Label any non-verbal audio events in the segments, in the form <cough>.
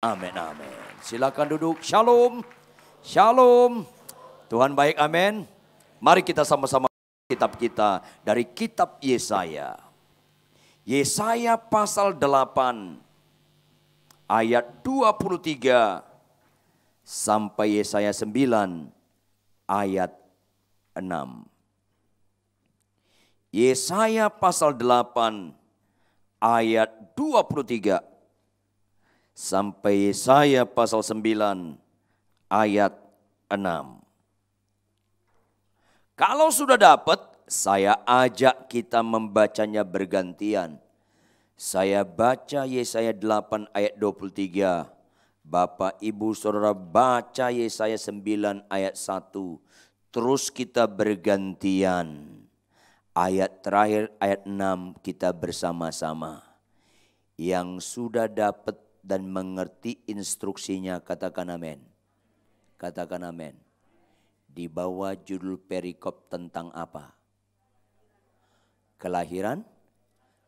Amin, amin. Silakan duduk. Shalom. Shalom. Tuhan baik, amin. Mari kita sama-sama kitab kita dari kitab Yesaya. Yesaya pasal 8 ayat 23 sampai Yesaya 9 ayat 6. Yesaya pasal 8 ayat 23 sampai Yesaya pasal 9 ayat 6. Kalau sudah dapat, saya ajak kita membacanya bergantian. Saya baca Yesaya 8 ayat 23. Bapak, Ibu, Saudara baca Yesaya 9 ayat 1. Terus kita bergantian. Ayat terakhir, ayat 6 kita bersama-sama. Yang sudah dapat dan mengerti instruksinya, katakan amin. Katakan amin. Di bawah judul perikop tentang apa? Kelahiran,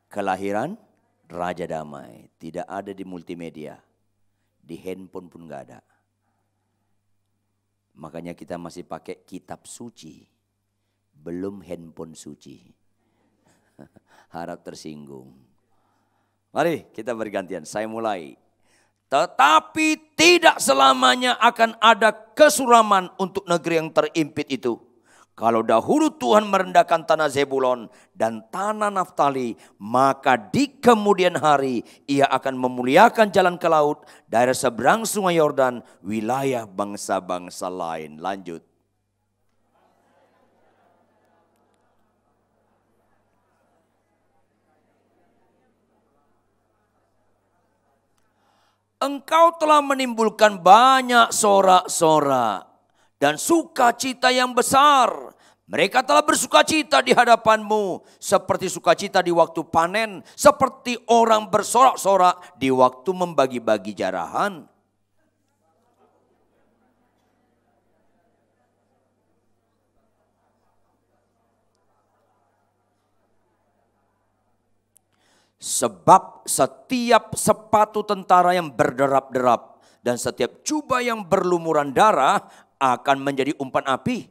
kelahiran Raja Damai. Tidak ada di multimedia. Di handphone pun nggak ada. Makanya kita masih pakai kitab suci. Belum handphone suci. <laughs> Harap tersinggung. Mari kita bergantian. Saya mulai. Tetapi tidak selamanya akan ada kesuraman untuk negeri yang terimpit itu. Kalau dahulu Tuhan merendahkan tanah Zebulon dan tanah Naftali, maka di kemudian hari ia akan memuliakan jalan ke laut, daerah seberang sungai Yordan, wilayah bangsa-bangsa lain. Lanjut. Engkau telah menimbulkan banyak sorak-sorak dan sukacita yang besar. Mereka telah bersukacita di hadapanmu seperti sukacita di waktu panen, seperti orang bersorak-sorak di waktu membagi-bagi jarahan. Sebab setiap sepatu tentara yang berderap-derap dan setiap jubah yang berlumuran darah akan menjadi umpan api.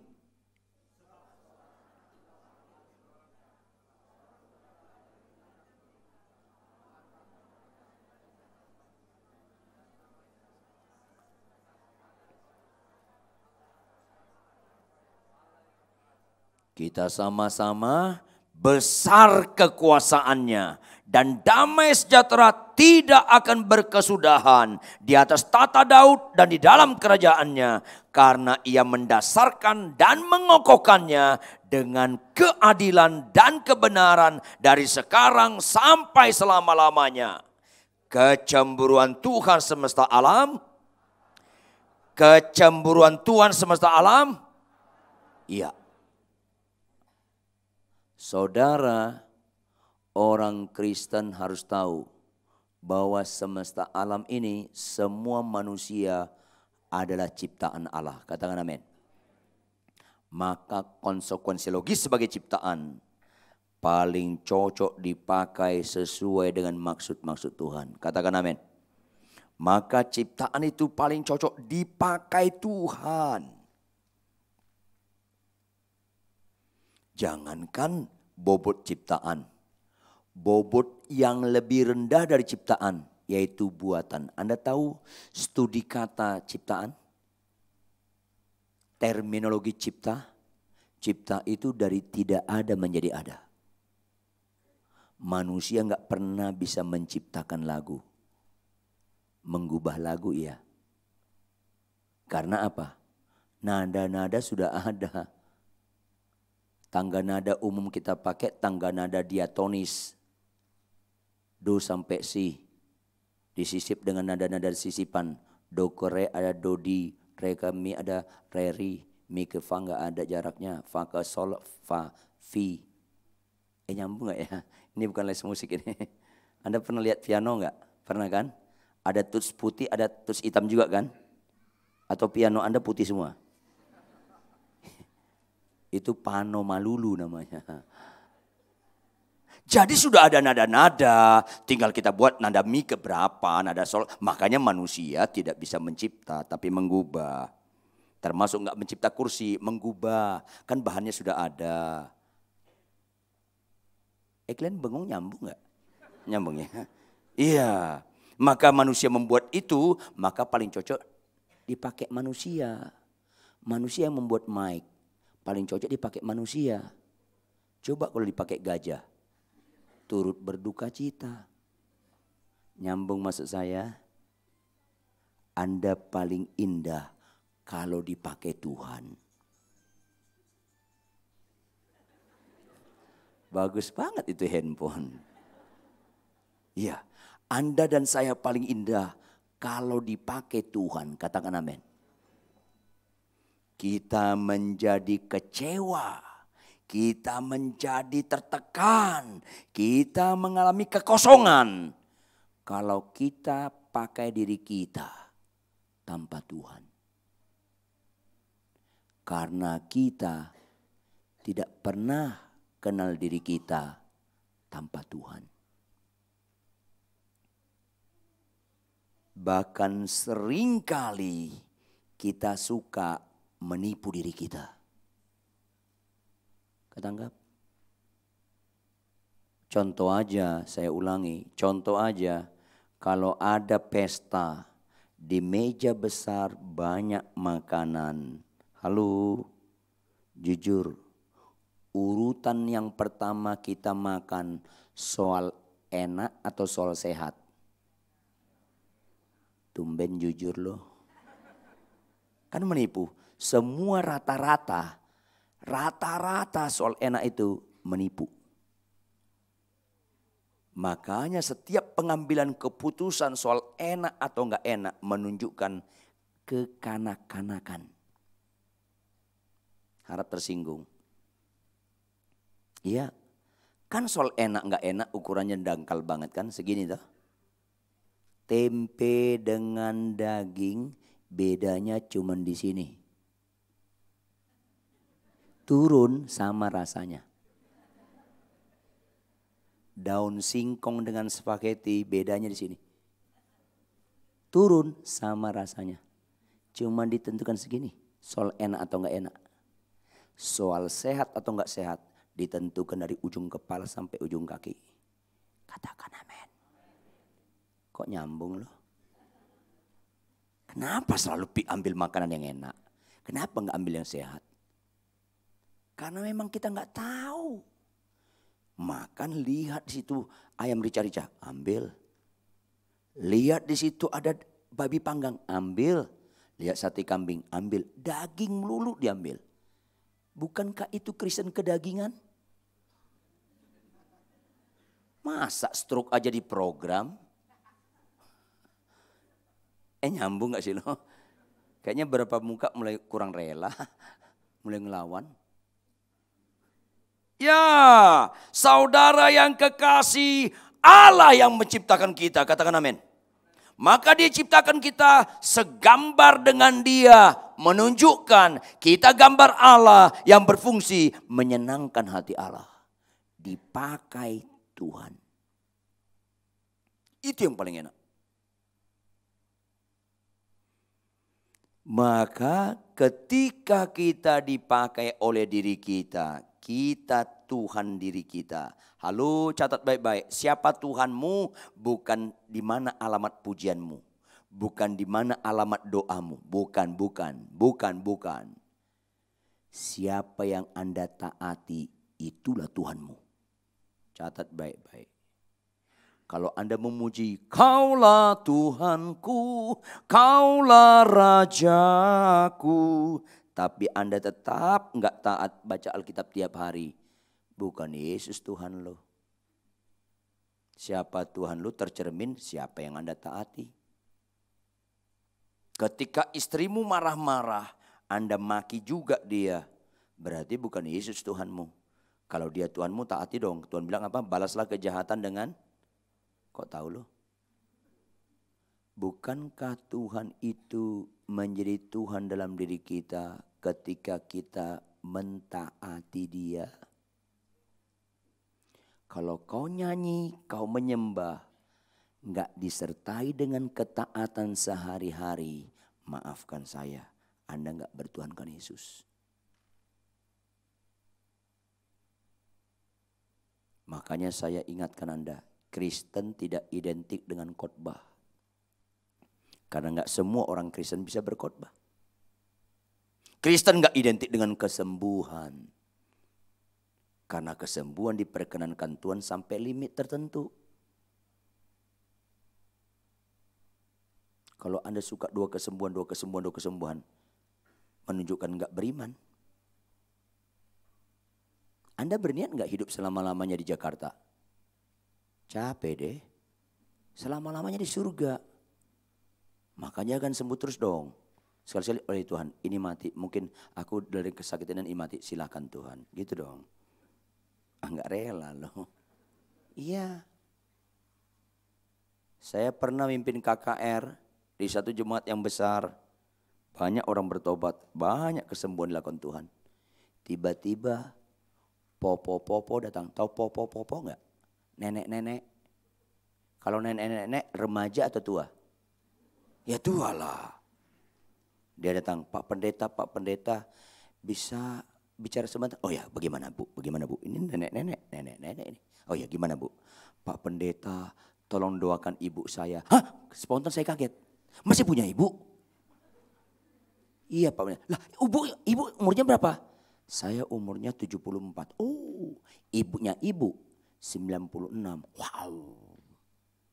Kita sama-sama besar kekuasaannya dan damai sejahtera tidak akan berkesudahan di atas tata Daud dan di dalam kerajaannya karena ia mendasarkan dan mengokohkannya dengan keadilan dan kebenaran dari sekarang sampai selama-lamanya. Kecemburuan Tuhan semesta alam, kecemburuan Tuhan semesta alam, iya. Saudara, orang Kristen harus tahu bahwa semesta alam ini semua manusia adalah ciptaan Allah. Katakan amin. Maka konsekuensi logis sebagai ciptaan paling cocok dipakai sesuai dengan maksud-maksud Tuhan. Katakan amin. Maka ciptaan itu paling cocok dipakai Tuhan. Jangankan bobot ciptaan bobot yang lebih rendah dari ciptaan, yaitu buatan. Anda tahu studi kata ciptaan? Terminologi cipta? Cipta itu dari tidak ada menjadi ada. Manusia nggak pernah bisa menciptakan lagu. Mengubah lagu ya. Karena apa? Nada-nada sudah ada. Tangga nada umum kita pakai tangga nada diatonis do sampai si. Disisip dengan nada-nada sisipan. Do ke re ada do di, re ke mi ada re ri, mi ke fa nggak ada jaraknya, fa ke sol, fa, fi. Eh nyambung nggak ya? <laughs> Ini bukan les musik ini. <laughs> Anda pernah lihat piano nggak? Pernah kan? Ada tuts putih, ada tuts hitam juga kan? Atau piano Anda putih semua? <laughs> Itu pano malulu namanya. Jadi sudah ada nada-nada, tinggal kita buat nada mi ke berapa, nada sol. Makanya manusia tidak bisa mencipta, tapi menggubah. Termasuk nggak mencipta kursi, menggubah. Kan bahannya sudah ada. Eh kalian bengong nyambung nggak? Nyambung ya? <laughs> Iya. Maka manusia membuat itu, maka paling cocok dipakai manusia. Manusia yang membuat mic, paling cocok dipakai manusia. Coba kalau dipakai gajah turut berduka cita. Nyambung maksud saya, Anda paling indah kalau dipakai Tuhan. Bagus banget itu handphone. Iya, Anda dan saya paling indah kalau dipakai Tuhan. Katakan amin. Kita menjadi kecewa kita menjadi tertekan, kita mengalami kekosongan. Kalau kita pakai diri kita tanpa Tuhan. Karena kita tidak pernah kenal diri kita tanpa Tuhan. Bahkan sering kali kita suka menipu diri kita. Ketanggap? Contoh aja, saya ulangi, contoh aja, kalau ada pesta di meja besar banyak makanan. Halo, jujur, urutan yang pertama kita makan soal enak atau soal sehat? Tumben jujur loh. Kan menipu. Semua rata-rata Rata-rata soal enak itu menipu. Makanya setiap pengambilan keputusan soal enak atau enggak enak menunjukkan kekanak-kanakan. Harap tersinggung. Iya, kan soal enak enggak enak ukurannya dangkal banget kan segini tuh. Tempe dengan daging bedanya cuma di sini turun sama rasanya. Daun singkong dengan spaghetti bedanya di sini. Turun sama rasanya. Cuma ditentukan segini. Soal enak atau enggak enak. Soal sehat atau enggak sehat ditentukan dari ujung kepala sampai ujung kaki. Katakan amin. Kok nyambung loh? Kenapa selalu ambil makanan yang enak? Kenapa enggak ambil yang sehat? Karena memang kita nggak tahu. Makan lihat di situ ayam rica-rica, ambil. Lihat di situ ada babi panggang, ambil. Lihat sate kambing, ambil. Daging melulu diambil. Bukankah itu Kristen kedagingan? Masa stroke aja di program? Eh nyambung gak sih lo? Kayaknya berapa muka mulai kurang rela, <laughs> mulai ngelawan. Ya, saudara yang kekasih, Allah yang menciptakan kita. Katakan amin. Maka dia ciptakan kita segambar dengan dia. Menunjukkan kita gambar Allah yang berfungsi menyenangkan hati Allah. Dipakai Tuhan. Itu yang paling enak. Maka ketika kita dipakai oleh diri kita, kita Tuhan diri kita. Halo, catat baik-baik. Siapa Tuhanmu? Bukan di mana alamat pujianmu. Bukan di mana alamat doamu. Bukan, bukan, bukan, bukan. Siapa yang Anda taati, itulah Tuhanmu. Catat baik-baik. Kalau Anda memuji, kaulah Tuhanku, kaulah Rajaku tapi Anda tetap nggak taat baca Alkitab tiap hari, bukan Yesus Tuhan lo. Siapa Tuhan lo tercermin siapa yang Anda taati. Ketika istrimu marah-marah, Anda maki juga dia. Berarti bukan Yesus Tuhanmu. Kalau dia Tuhanmu taati dong. Tuhan bilang apa? Balaslah kejahatan dengan kok tahu lo? Bukankah Tuhan itu menjadi Tuhan dalam diri kita ketika kita mentaati Dia? Kalau kau nyanyi, kau menyembah, nggak disertai dengan ketaatan sehari-hari, maafkan saya, Anda nggak bertuhankan Yesus. Makanya saya ingatkan Anda, Kristen tidak identik dengan khotbah. Karena nggak semua orang Kristen bisa berkhotbah. Kristen nggak identik dengan kesembuhan. Karena kesembuhan diperkenankan Tuhan sampai limit tertentu. Kalau Anda suka dua kesembuhan, dua kesembuhan, dua kesembuhan, menunjukkan enggak beriman. Anda berniat enggak hidup selama-lamanya di Jakarta? Capek deh. Selama-lamanya di surga. Makanya akan sembuh terus dong. Sekali-sekali oleh Tuhan, ini mati. Mungkin aku dari kesakitan ini mati, silahkan Tuhan. Gitu dong. Ah, rela loh. <laughs> Iya. Saya pernah mimpin KKR di satu jemaat yang besar. Banyak orang bertobat, banyak kesembuhan dilakukan Tuhan. Tiba-tiba popo-popo datang. Tahu popo-popo enggak? Nenek-nenek. Kalau nenek-nenek remaja atau tua? Ya tua lah. Dia datang, Pak Pendeta, Pak Pendeta bisa bicara sebentar. Oh ya, bagaimana Bu? Bagaimana Bu? Ini nenek-nenek, nenek-nenek ini. Oh ya, gimana Bu? Pak Pendeta, tolong doakan ibu saya. Hah? Spontan saya kaget. Masih punya ibu? Iya Pak Pendeta. Lah, ibu, ibu umurnya berapa? Saya umurnya 74. Oh, ibunya ibu 96. Wow.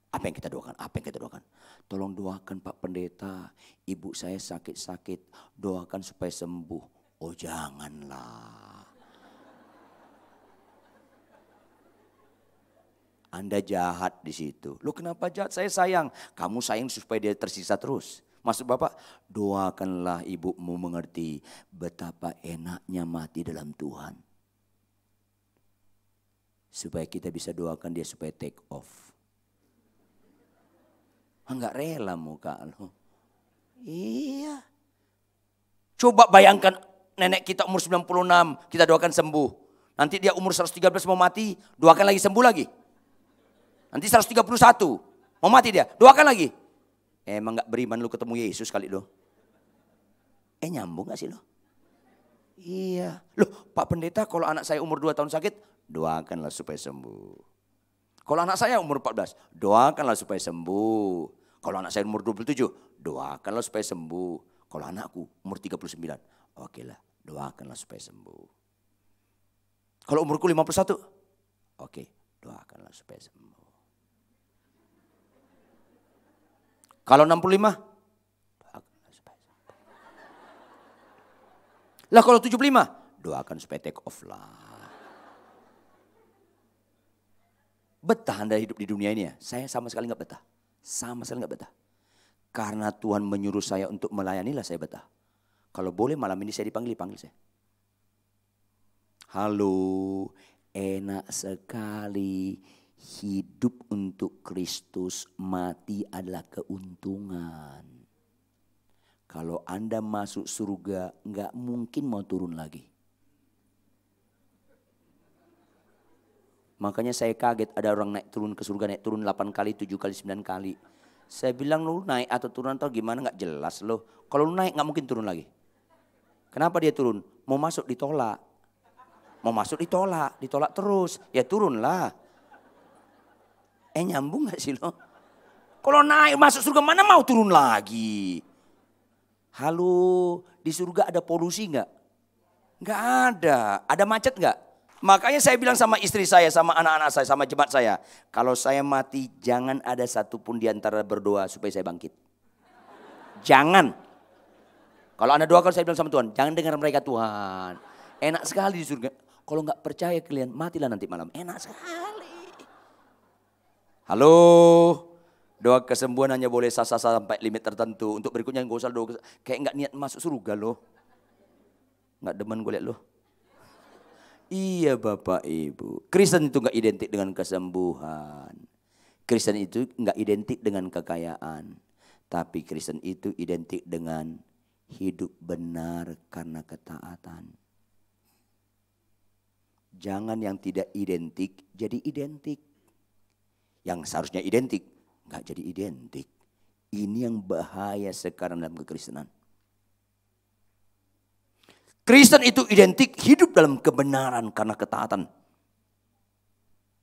Apa yang kita doakan? Apa yang kita doakan? Tolong doakan Pak Pendeta, ibu saya sakit-sakit, doakan supaya sembuh. Oh janganlah. Anda jahat di situ. Lu kenapa jahat? Saya sayang. Kamu sayang supaya dia tersisa terus. Maksud Bapak, doakanlah ibumu mengerti betapa enaknya mati dalam Tuhan. Supaya kita bisa doakan dia supaya take off. Enggak rela muka lo. Iya. Coba bayangkan nenek kita umur 96, kita doakan sembuh. Nanti dia umur 113 mau mati, doakan lagi sembuh lagi. Nanti 131, mau mati dia, doakan lagi. Emang gak beriman lu ketemu Yesus kali lo. Eh nyambung gak sih lo? Iya. Loh Pak Pendeta kalau anak saya umur 2 tahun sakit, doakanlah supaya sembuh. Kalau anak saya umur 14, doakanlah supaya sembuh. Kalau anak saya umur 27, doakanlah supaya sembuh. Kalau anakku umur 39, oke lah doakanlah supaya sembuh. Kalau umurku 51, oke, doakanlah supaya sembuh. Kalau 65, doakanlah supaya sembuh. Lah kalau 75, doakan supaya take off lah. Betah Anda hidup di dunia ini ya? Saya sama sekali nggak betah. Sama sekali nggak betah. Karena Tuhan menyuruh saya untuk melayani lah saya betah. Kalau boleh malam ini saya dipanggil, panggil saya. Halo, enak sekali hidup untuk Kristus, mati adalah keuntungan. Kalau Anda masuk surga, nggak mungkin mau turun lagi. Makanya saya kaget ada orang naik turun ke surga, naik turun 8 kali, 7 kali, 9 kali. Saya bilang lu naik atau turun atau gimana nggak jelas loh. Kalau lu naik nggak mungkin turun lagi. Kenapa dia turun? Mau masuk ditolak. Mau masuk ditolak, ditolak terus. Ya turunlah. Eh nyambung gak sih lo? Kalau naik masuk surga mana mau turun lagi? Halo, di surga ada polusi nggak? Nggak ada. Ada macet nggak? Makanya saya bilang sama istri saya, sama anak-anak saya, sama jemaat saya. Kalau saya mati, jangan ada satupun di antara berdoa supaya saya bangkit. Jangan. Kalau anda doakan saya bilang sama Tuhan, jangan dengar mereka Tuhan. Enak sekali di surga. Kalau nggak percaya kalian, matilah nanti malam. Enak sekali. Halo, doa kesembuhan hanya boleh sasa sampai limit tertentu. Untuk berikutnya nggak usah doa, kayak nggak niat masuk surga loh. Nggak demen gue liat loh. Iya Bapak Ibu, Kristen itu nggak identik dengan kesembuhan. Kristen itu nggak identik dengan kekayaan. Tapi Kristen itu identik dengan hidup benar karena ketaatan. Jangan yang tidak identik jadi identik. Yang seharusnya identik, nggak jadi identik. Ini yang bahaya sekarang dalam kekristenan. Kristen itu identik hidup dalam kebenaran karena ketaatan.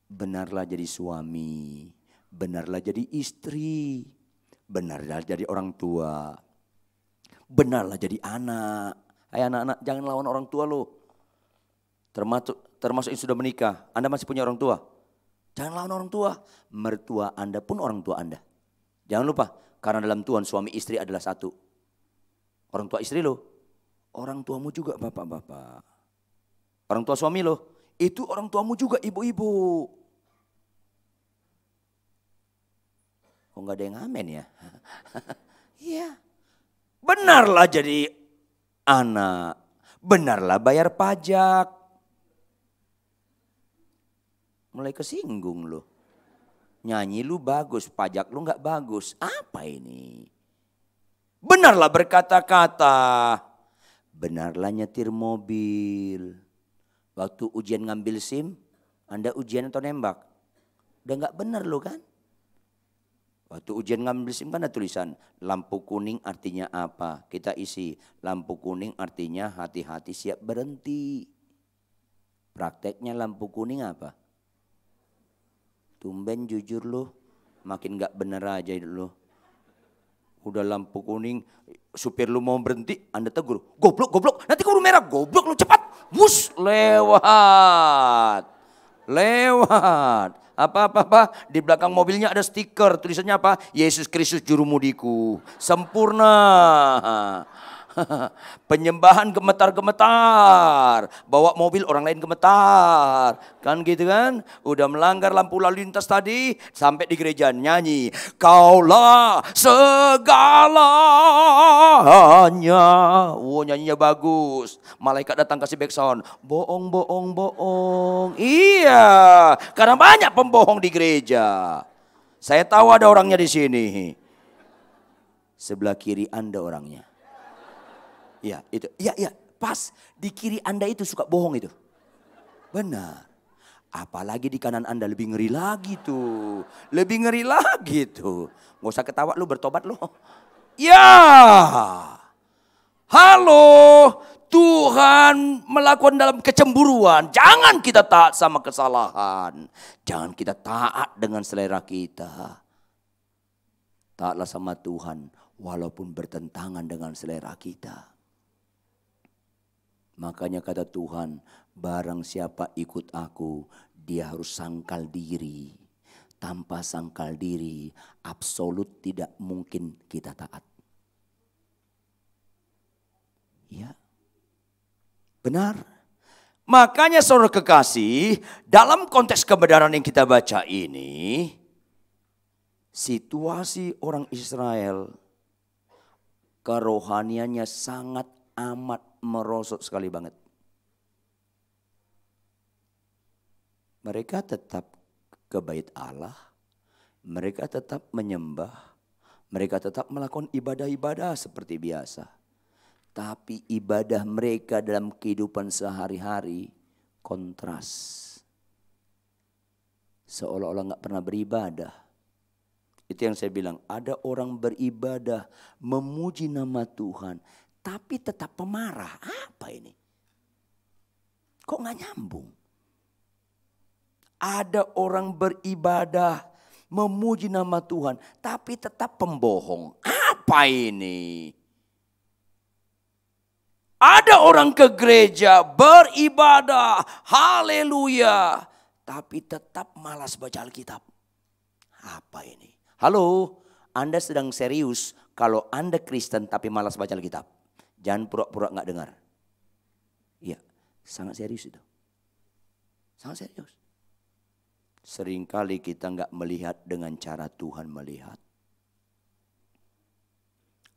Benarlah jadi suami, benarlah jadi istri, benarlah jadi orang tua, benarlah jadi anak. Hai anak-anak jangan lawan orang tua lo. Termasuk termasuk yang sudah menikah, Anda masih punya orang tua. Jangan lawan orang tua. Mertua Anda pun orang tua Anda. Jangan lupa, karena dalam Tuhan suami istri adalah satu. Orang tua istri lo, orang tuamu juga bapak-bapak. Orang tua suami lo, itu orang tuamu juga ibu-ibu. Kok nggak ada yang amin ya? <laughs> Iya. Benarlah jadi anak. Benarlah bayar pajak. Mulai kesinggung lo. Nyanyi lu bagus, pajak lu nggak bagus. Apa ini? Benarlah berkata-kata benarlah nyetir mobil. Waktu ujian ngambil SIM, Anda ujian atau nembak? Udah nggak benar lo kan? Waktu ujian ngambil SIM kan ada tulisan lampu kuning artinya apa? Kita isi lampu kuning artinya hati-hati siap berhenti. Prakteknya lampu kuning apa? Tumben jujur lo, makin nggak bener aja lo. Udah lampu kuning, supir lu mau berhenti, Anda tegur. Goblok, goblok, nanti keburu merah. Goblok lu cepat. Wus, lewat. Lewat. Apa-apa-apa, di belakang mobilnya ada stiker, tulisannya apa? Yesus Kristus jurumudiku. Sempurna. <laughs> Penyembahan gemetar-gemetar. Bawa mobil orang lain gemetar. Kan gitu kan? Udah melanggar lampu lalu lintas tadi. Sampai di gereja nyanyi. Kaulah segalanya. Wow nyanyinya bagus. Malaikat datang kasih backsound. Bohong, bohong, bohong. Iya. Karena banyak pembohong di gereja. Saya tahu ada orangnya di sini. Sebelah kiri Anda orangnya. Iya, itu. Iya, iya, pas di kiri Anda itu suka bohong itu. Benar. Apalagi di kanan Anda lebih ngeri lagi tuh. Lebih ngeri lagi tuh. Gak usah ketawa lu bertobat lu. Ya. Halo. Tuhan melakukan dalam kecemburuan. Jangan kita taat sama kesalahan. Jangan kita taat dengan selera kita. Taatlah sama Tuhan walaupun bertentangan dengan selera kita. Makanya kata Tuhan, barang siapa ikut aku, dia harus sangkal diri. Tanpa sangkal diri, absolut tidak mungkin kita taat. Ya, benar. Makanya saudara kekasih, dalam konteks kebenaran yang kita baca ini, situasi orang Israel kerohaniannya sangat amat merosot sekali banget. Mereka tetap ke bait Allah, mereka tetap menyembah, mereka tetap melakukan ibadah-ibadah seperti biasa. Tapi ibadah mereka dalam kehidupan sehari-hari kontras. Seolah-olah nggak pernah beribadah. Itu yang saya bilang, ada orang beribadah, memuji nama Tuhan, tapi tetap pemarah. Apa ini? Kok nggak nyambung? Ada orang beribadah, memuji nama Tuhan, tapi tetap pembohong. Apa ini? Ada orang ke gereja beribadah, haleluya, tapi tetap malas baca Alkitab. Apa ini? Halo, Anda sedang serius kalau Anda Kristen tapi malas baca Alkitab. Jangan pura-pura nggak dengar. Iya, sangat serius itu. Sangat serius. Seringkali kita nggak melihat dengan cara Tuhan melihat.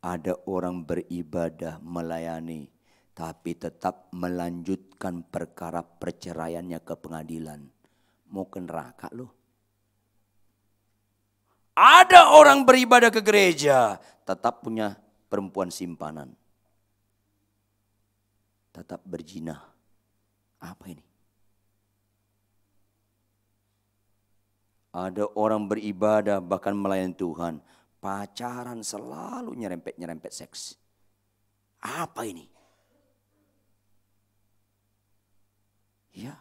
Ada orang beribadah melayani, tapi tetap melanjutkan perkara perceraiannya ke pengadilan. Mau ke neraka loh. Ada orang beribadah ke gereja, tetap punya perempuan simpanan tetap berzina. Apa ini? Ada orang beribadah bahkan melayani Tuhan. Pacaran selalu nyerempet-nyerempet seks. Apa ini? Ya.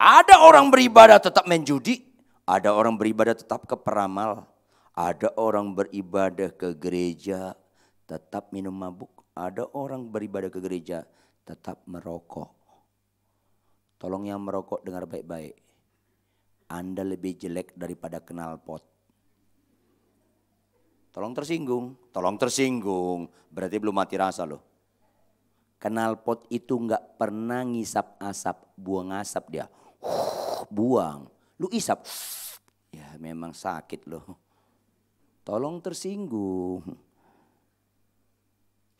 Ada orang beribadah tetap main judi. Ada orang beribadah tetap ke peramal. Ada orang beribadah ke gereja tetap minum mabuk. Ada orang beribadah ke gereja tetap merokok. Tolong yang merokok dengar baik-baik. Anda lebih jelek daripada kenal pot. Tolong tersinggung, tolong tersinggung. Berarti belum mati rasa loh. Kenal pot itu nggak pernah ngisap asap, buang asap dia. buang. Lu isap. <sniffs> Ya memang sakit loh. Tolong tersinggung.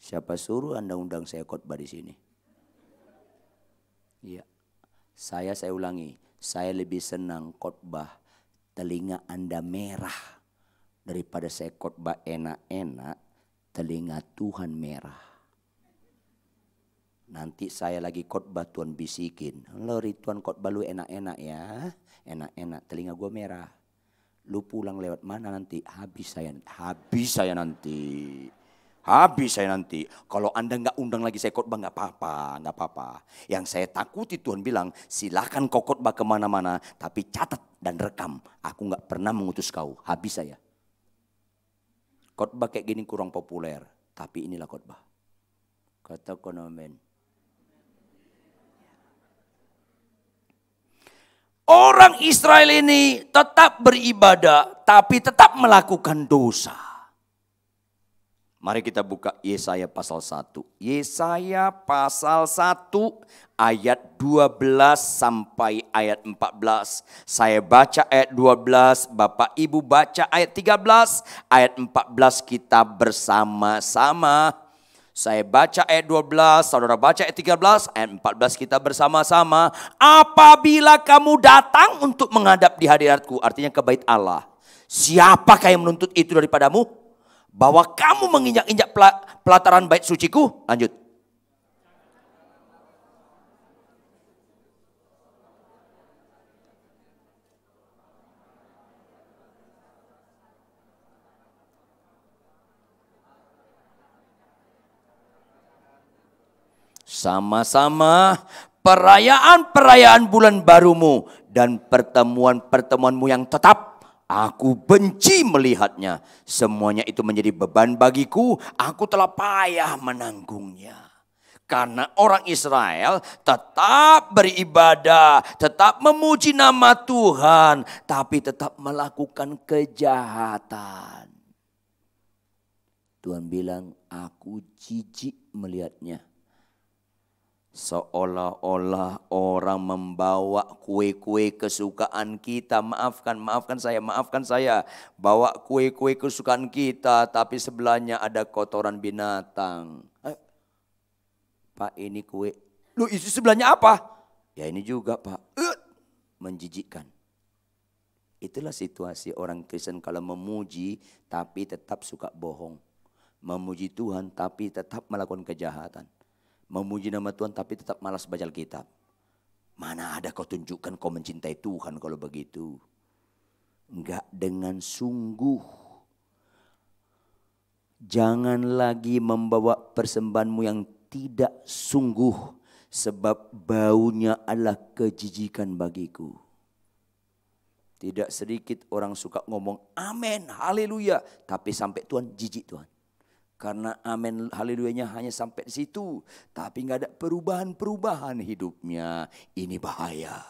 Siapa suruh Anda undang saya khotbah di sini? Iya. Saya saya ulangi, saya lebih senang khotbah telinga Anda merah daripada saya khotbah enak-enak, telinga Tuhan merah. Nanti saya lagi khotbah Tuhan bisikin, lo Tuhan khotbah lu enak-enak ya, enak-enak, telinga gue merah. Lu pulang lewat mana nanti? Habis saya, habis saya nanti. Habis saya nanti. Kalau Anda nggak undang lagi saya khotbah nggak apa-apa, nggak apa-apa. Yang saya takuti Tuhan bilang, silakan kau khotbah ke mana-mana, tapi catat dan rekam. Aku nggak pernah mengutus kau. Habis saya. Khotbah kayak gini kurang populer, tapi inilah khotbah. Kata konomen. Orang Israel ini tetap beribadah, tapi tetap melakukan dosa. Mari kita buka Yesaya pasal 1. Yesaya pasal 1 ayat 12 sampai ayat 14. Saya baca ayat 12, Bapak Ibu baca ayat 13, ayat 14 kita bersama-sama. Saya baca ayat 12, saudara baca ayat 13, ayat 14 kita bersama-sama. Apabila kamu datang untuk menghadap di hadiratku, artinya ke bait Allah. Siapakah yang menuntut itu daripadamu? Bahwa kamu menginjak-injak pelataran bait suciku. Lanjut. Sama-sama perayaan-perayaan bulan barumu dan pertemuan-pertemuanmu yang tetap Aku benci melihatnya. Semuanya itu menjadi beban bagiku. Aku telah payah menanggungnya. Karena orang Israel tetap beribadah, tetap memuji nama Tuhan, tapi tetap melakukan kejahatan. Tuhan bilang, "Aku jijik melihatnya." Seolah-olah orang membawa kue-kue kesukaan kita. Maafkan, maafkan saya, maafkan saya. Bawa kue-kue kesukaan kita, tapi sebelahnya ada kotoran binatang. Eh, Pak ini kue. Lu isi sebelahnya apa? Ya ini juga Pak. Eh, menjijikkan. Itulah situasi orang Kristen kalau memuji tapi tetap suka bohong. Memuji Tuhan tapi tetap melakukan kejahatan memuji nama Tuhan tapi tetap malas baca Alkitab. Mana ada kau tunjukkan kau mencintai Tuhan kalau begitu. Enggak dengan sungguh. Jangan lagi membawa persembahanmu yang tidak sungguh. Sebab baunya adalah kejijikan bagiku. Tidak sedikit orang suka ngomong amin, haleluya. Tapi sampai Tuhan jijik Tuhan. Karena amin haleluyanya hanya sampai di situ. Tapi nggak ada perubahan-perubahan hidupnya. Ini bahaya.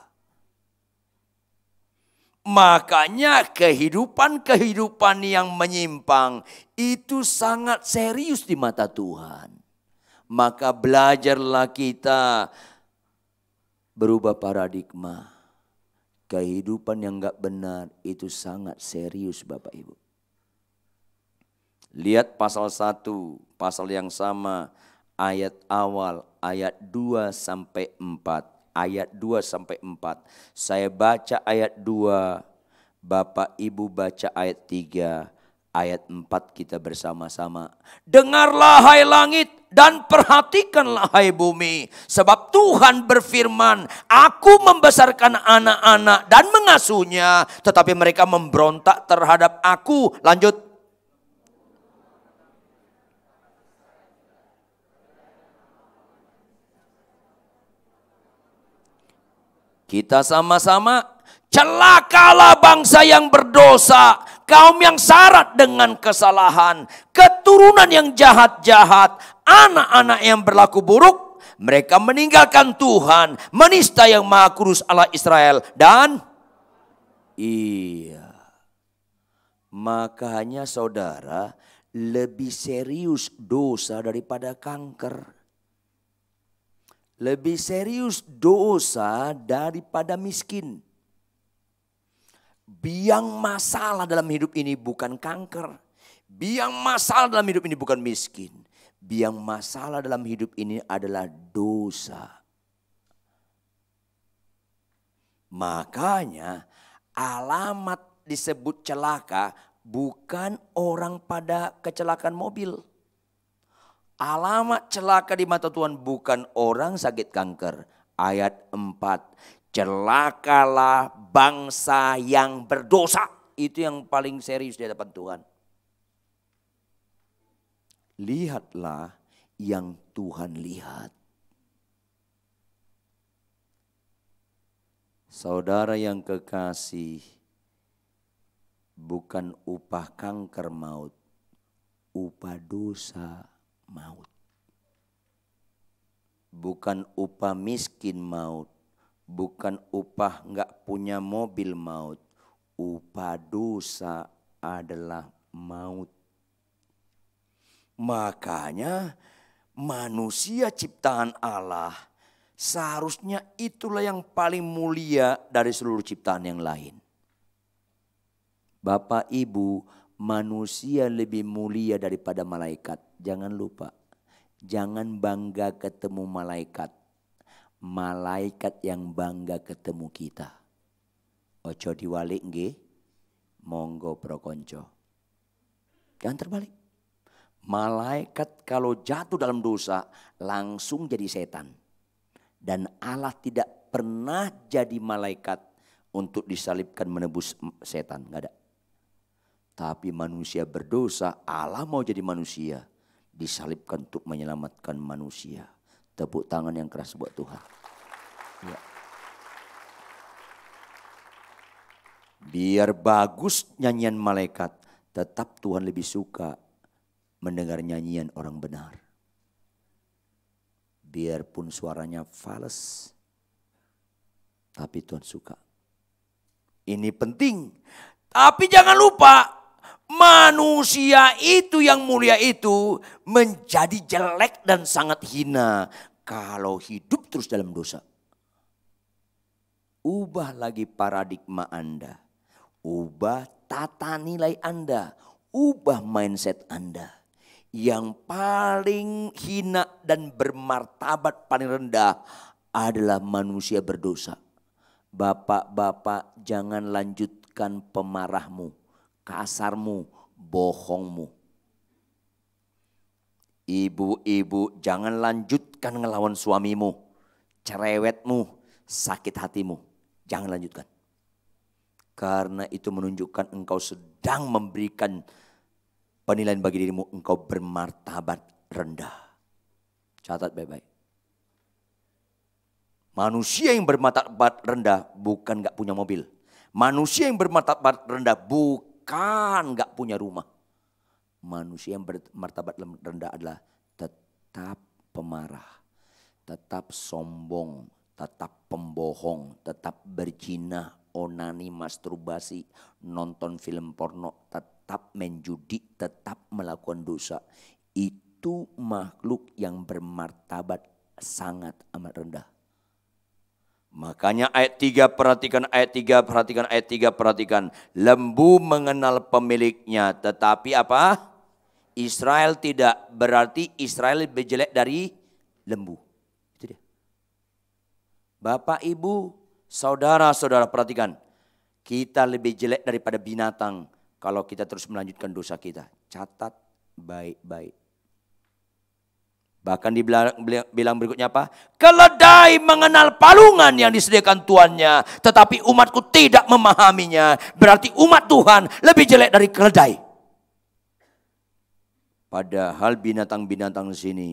Makanya kehidupan-kehidupan yang menyimpang itu sangat serius di mata Tuhan. Maka belajarlah kita berubah paradigma. Kehidupan yang nggak benar itu sangat serius Bapak Ibu. Lihat pasal 1, pasal yang sama, ayat awal, ayat 2 sampai 4. Ayat 2 sampai 4. Saya baca ayat 2, Bapak Ibu baca ayat 3, ayat 4 kita bersama-sama. Dengarlah hai langit dan perhatikanlah hai bumi. Sebab Tuhan berfirman, aku membesarkan anak-anak dan mengasuhnya. Tetapi mereka memberontak terhadap aku. Lanjut. Kita sama-sama celakalah bangsa yang berdosa kaum yang syarat dengan kesalahan, keturunan yang jahat-jahat, anak-anak yang berlaku buruk, mereka meninggalkan Tuhan, menista yang maha kurus Allah Israel dan iya. Makanya saudara lebih serius dosa daripada kanker. Lebih serius dosa daripada miskin. Biang masalah dalam hidup ini bukan kanker. Biang masalah dalam hidup ini bukan miskin. Biang masalah dalam hidup ini adalah dosa. Makanya alamat disebut celaka bukan orang pada kecelakaan mobil. Alamat celaka di mata Tuhan bukan orang sakit kanker. Ayat 4 celakalah bangsa yang berdosa. Itu yang paling serius di hadapan Tuhan. Lihatlah yang Tuhan lihat. Saudara yang kekasih, bukan upah kanker maut, upah dosa maut. Bukan upah miskin maut, bukan upah nggak punya mobil maut. Upah dosa adalah maut. Makanya manusia ciptaan Allah seharusnya itulah yang paling mulia dari seluruh ciptaan yang lain. Bapak Ibu, manusia lebih mulia daripada malaikat. Jangan lupa, jangan bangga ketemu malaikat malaikat yang bangga ketemu kita. Ojo diwalik nggih. Monggo prokonco. Jangan terbalik. Malaikat kalau jatuh dalam dosa langsung jadi setan. Dan Allah tidak pernah jadi malaikat untuk disalibkan menebus setan. Nggak ada. Tapi manusia berdosa, Allah mau jadi manusia. Disalibkan untuk menyelamatkan manusia. Tepuk tangan yang keras buat Tuhan. Ya. Biar bagus nyanyian malaikat, tetap Tuhan lebih suka mendengar nyanyian orang benar. Biarpun suaranya fals, tapi Tuhan suka. Ini penting. Tapi jangan lupa manusia itu yang mulia itu menjadi jelek dan sangat hina kalau hidup terus dalam dosa. Ubah lagi paradigma Anda. Ubah tata nilai Anda. Ubah mindset Anda. Yang paling hina dan bermartabat paling rendah adalah manusia berdosa. Bapak-bapak jangan lanjutkan pemarahmu kasarmu, bohongmu. Ibu-ibu jangan lanjutkan ngelawan suamimu, cerewetmu, sakit hatimu. Jangan lanjutkan. Karena itu menunjukkan engkau sedang memberikan penilaian bagi dirimu, engkau bermartabat rendah. Catat baik-baik. Manusia yang bermartabat rendah bukan gak punya mobil. Manusia yang bermartabat rendah bukan bukan nggak punya rumah. Manusia yang bermartabat rendah adalah tetap pemarah, tetap sombong, tetap pembohong, tetap berzina, onani, masturbasi, nonton film porno, tetap menjudi, tetap melakukan dosa. Itu makhluk yang bermartabat sangat amat rendah. Makanya ayat 3 perhatikan ayat 3 perhatikan ayat 3 perhatikan. Lembu mengenal pemiliknya tetapi apa? Israel tidak berarti Israel lebih jelek dari lembu. Itu dia. Bapak, Ibu, saudara-saudara perhatikan. Kita lebih jelek daripada binatang kalau kita terus melanjutkan dosa kita. Catat baik-baik. Bahkan dibilang bilang berikutnya apa? Keledai mengenal palungan yang disediakan tuannya. Tetapi umatku tidak memahaminya. Berarti umat Tuhan lebih jelek dari keledai. Padahal binatang-binatang di sini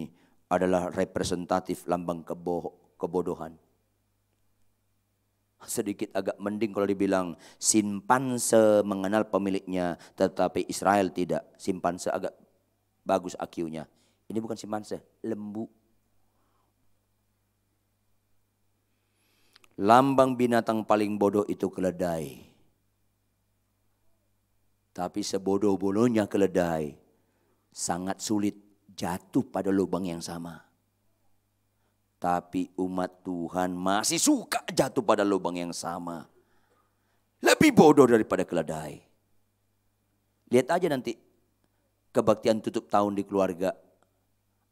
adalah representatif lambang kebo kebodohan. Sedikit agak mending kalau dibilang simpanse mengenal pemiliknya, tetapi Israel tidak. Simpanse agak bagus akiunya. Ini bukan simpanse, lembu. Lambang binatang paling bodoh itu keledai. Tapi sebodoh-bodohnya keledai sangat sulit jatuh pada lubang yang sama. Tapi umat Tuhan masih suka jatuh pada lubang yang sama. Lebih bodoh daripada keledai. Lihat aja nanti kebaktian tutup tahun di keluarga.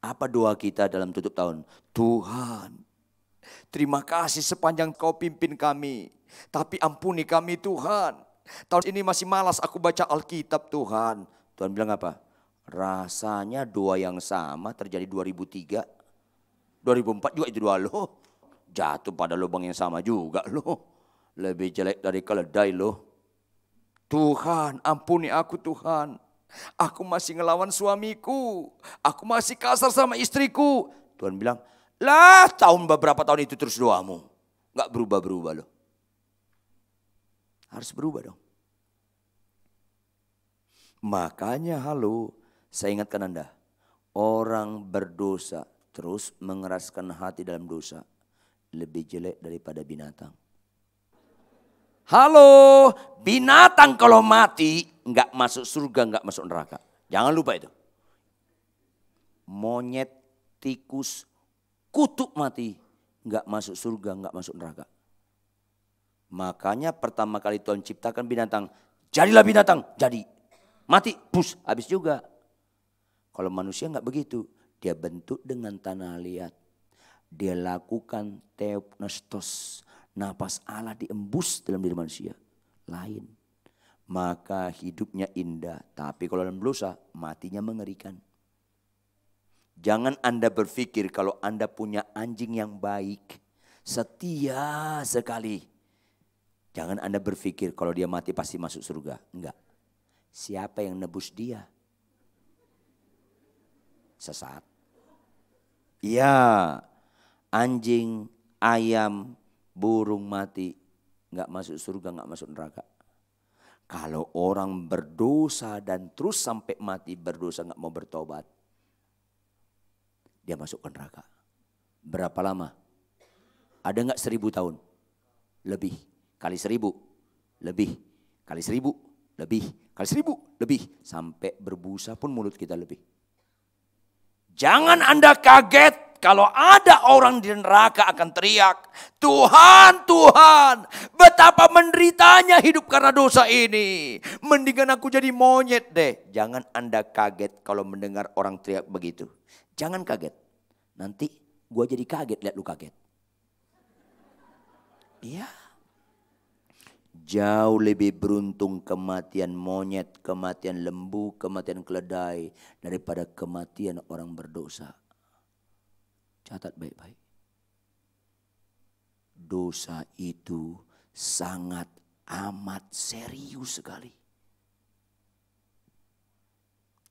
Apa doa kita dalam tutup tahun? Tuhan, terima kasih sepanjang kau pimpin kami. Tapi ampuni kami Tuhan. Tahun ini masih malas aku baca Alkitab Tuhan. Tuhan bilang apa? Rasanya doa yang sama terjadi 2003 2004 juga itu dua lo. Jatuh pada lubang yang sama juga lo. Lebih jelek dari keledai lo. Tuhan ampuni aku Tuhan. Aku masih ngelawan suamiku. Aku masih kasar sama istriku. Tuhan bilang, lah tahun beberapa tahun itu terus doamu. Gak berubah-berubah lo. Harus berubah dong. Makanya halo, saya ingatkan Anda. Orang berdosa terus mengeraskan hati dalam dosa lebih jelek daripada binatang. Halo, binatang kalau mati nggak masuk surga, nggak masuk neraka. Jangan lupa itu. Monyet, tikus, kutuk mati nggak masuk surga, nggak masuk neraka. Makanya pertama kali Tuhan ciptakan binatang, jadilah binatang, jadi. Mati, pus, habis juga. Kalau manusia nggak begitu. Dia bentuk dengan tanah liat. Dia lakukan teopnestos. Napas Allah diembus dalam diri manusia. Lain. Maka hidupnya indah. Tapi kalau dalam dosa matinya mengerikan. Jangan Anda berpikir kalau Anda punya anjing yang baik. Setia sekali. Jangan Anda berpikir kalau dia mati pasti masuk surga. Enggak. Siapa yang nebus dia? sesat. Ya, anjing, ayam, burung mati, nggak masuk surga, nggak masuk neraka. Kalau orang berdosa dan terus sampai mati berdosa nggak mau bertobat, dia masuk ke neraka. Berapa lama? Ada nggak seribu tahun? Lebih kali seribu, lebih kali seribu, lebih kali seribu, lebih sampai berbusa pun mulut kita lebih. Jangan Anda kaget kalau ada orang di neraka akan teriak, Tuhan, Tuhan, betapa menderitanya hidup karena dosa ini. Mendingan aku jadi monyet deh. Jangan Anda kaget kalau mendengar orang teriak begitu. Jangan kaget. Nanti gue jadi kaget lihat lu kaget. Iya. Jauh lebih beruntung kematian monyet, kematian lembu, kematian keledai daripada kematian orang berdosa. Catat baik-baik. Dosa itu sangat amat serius sekali.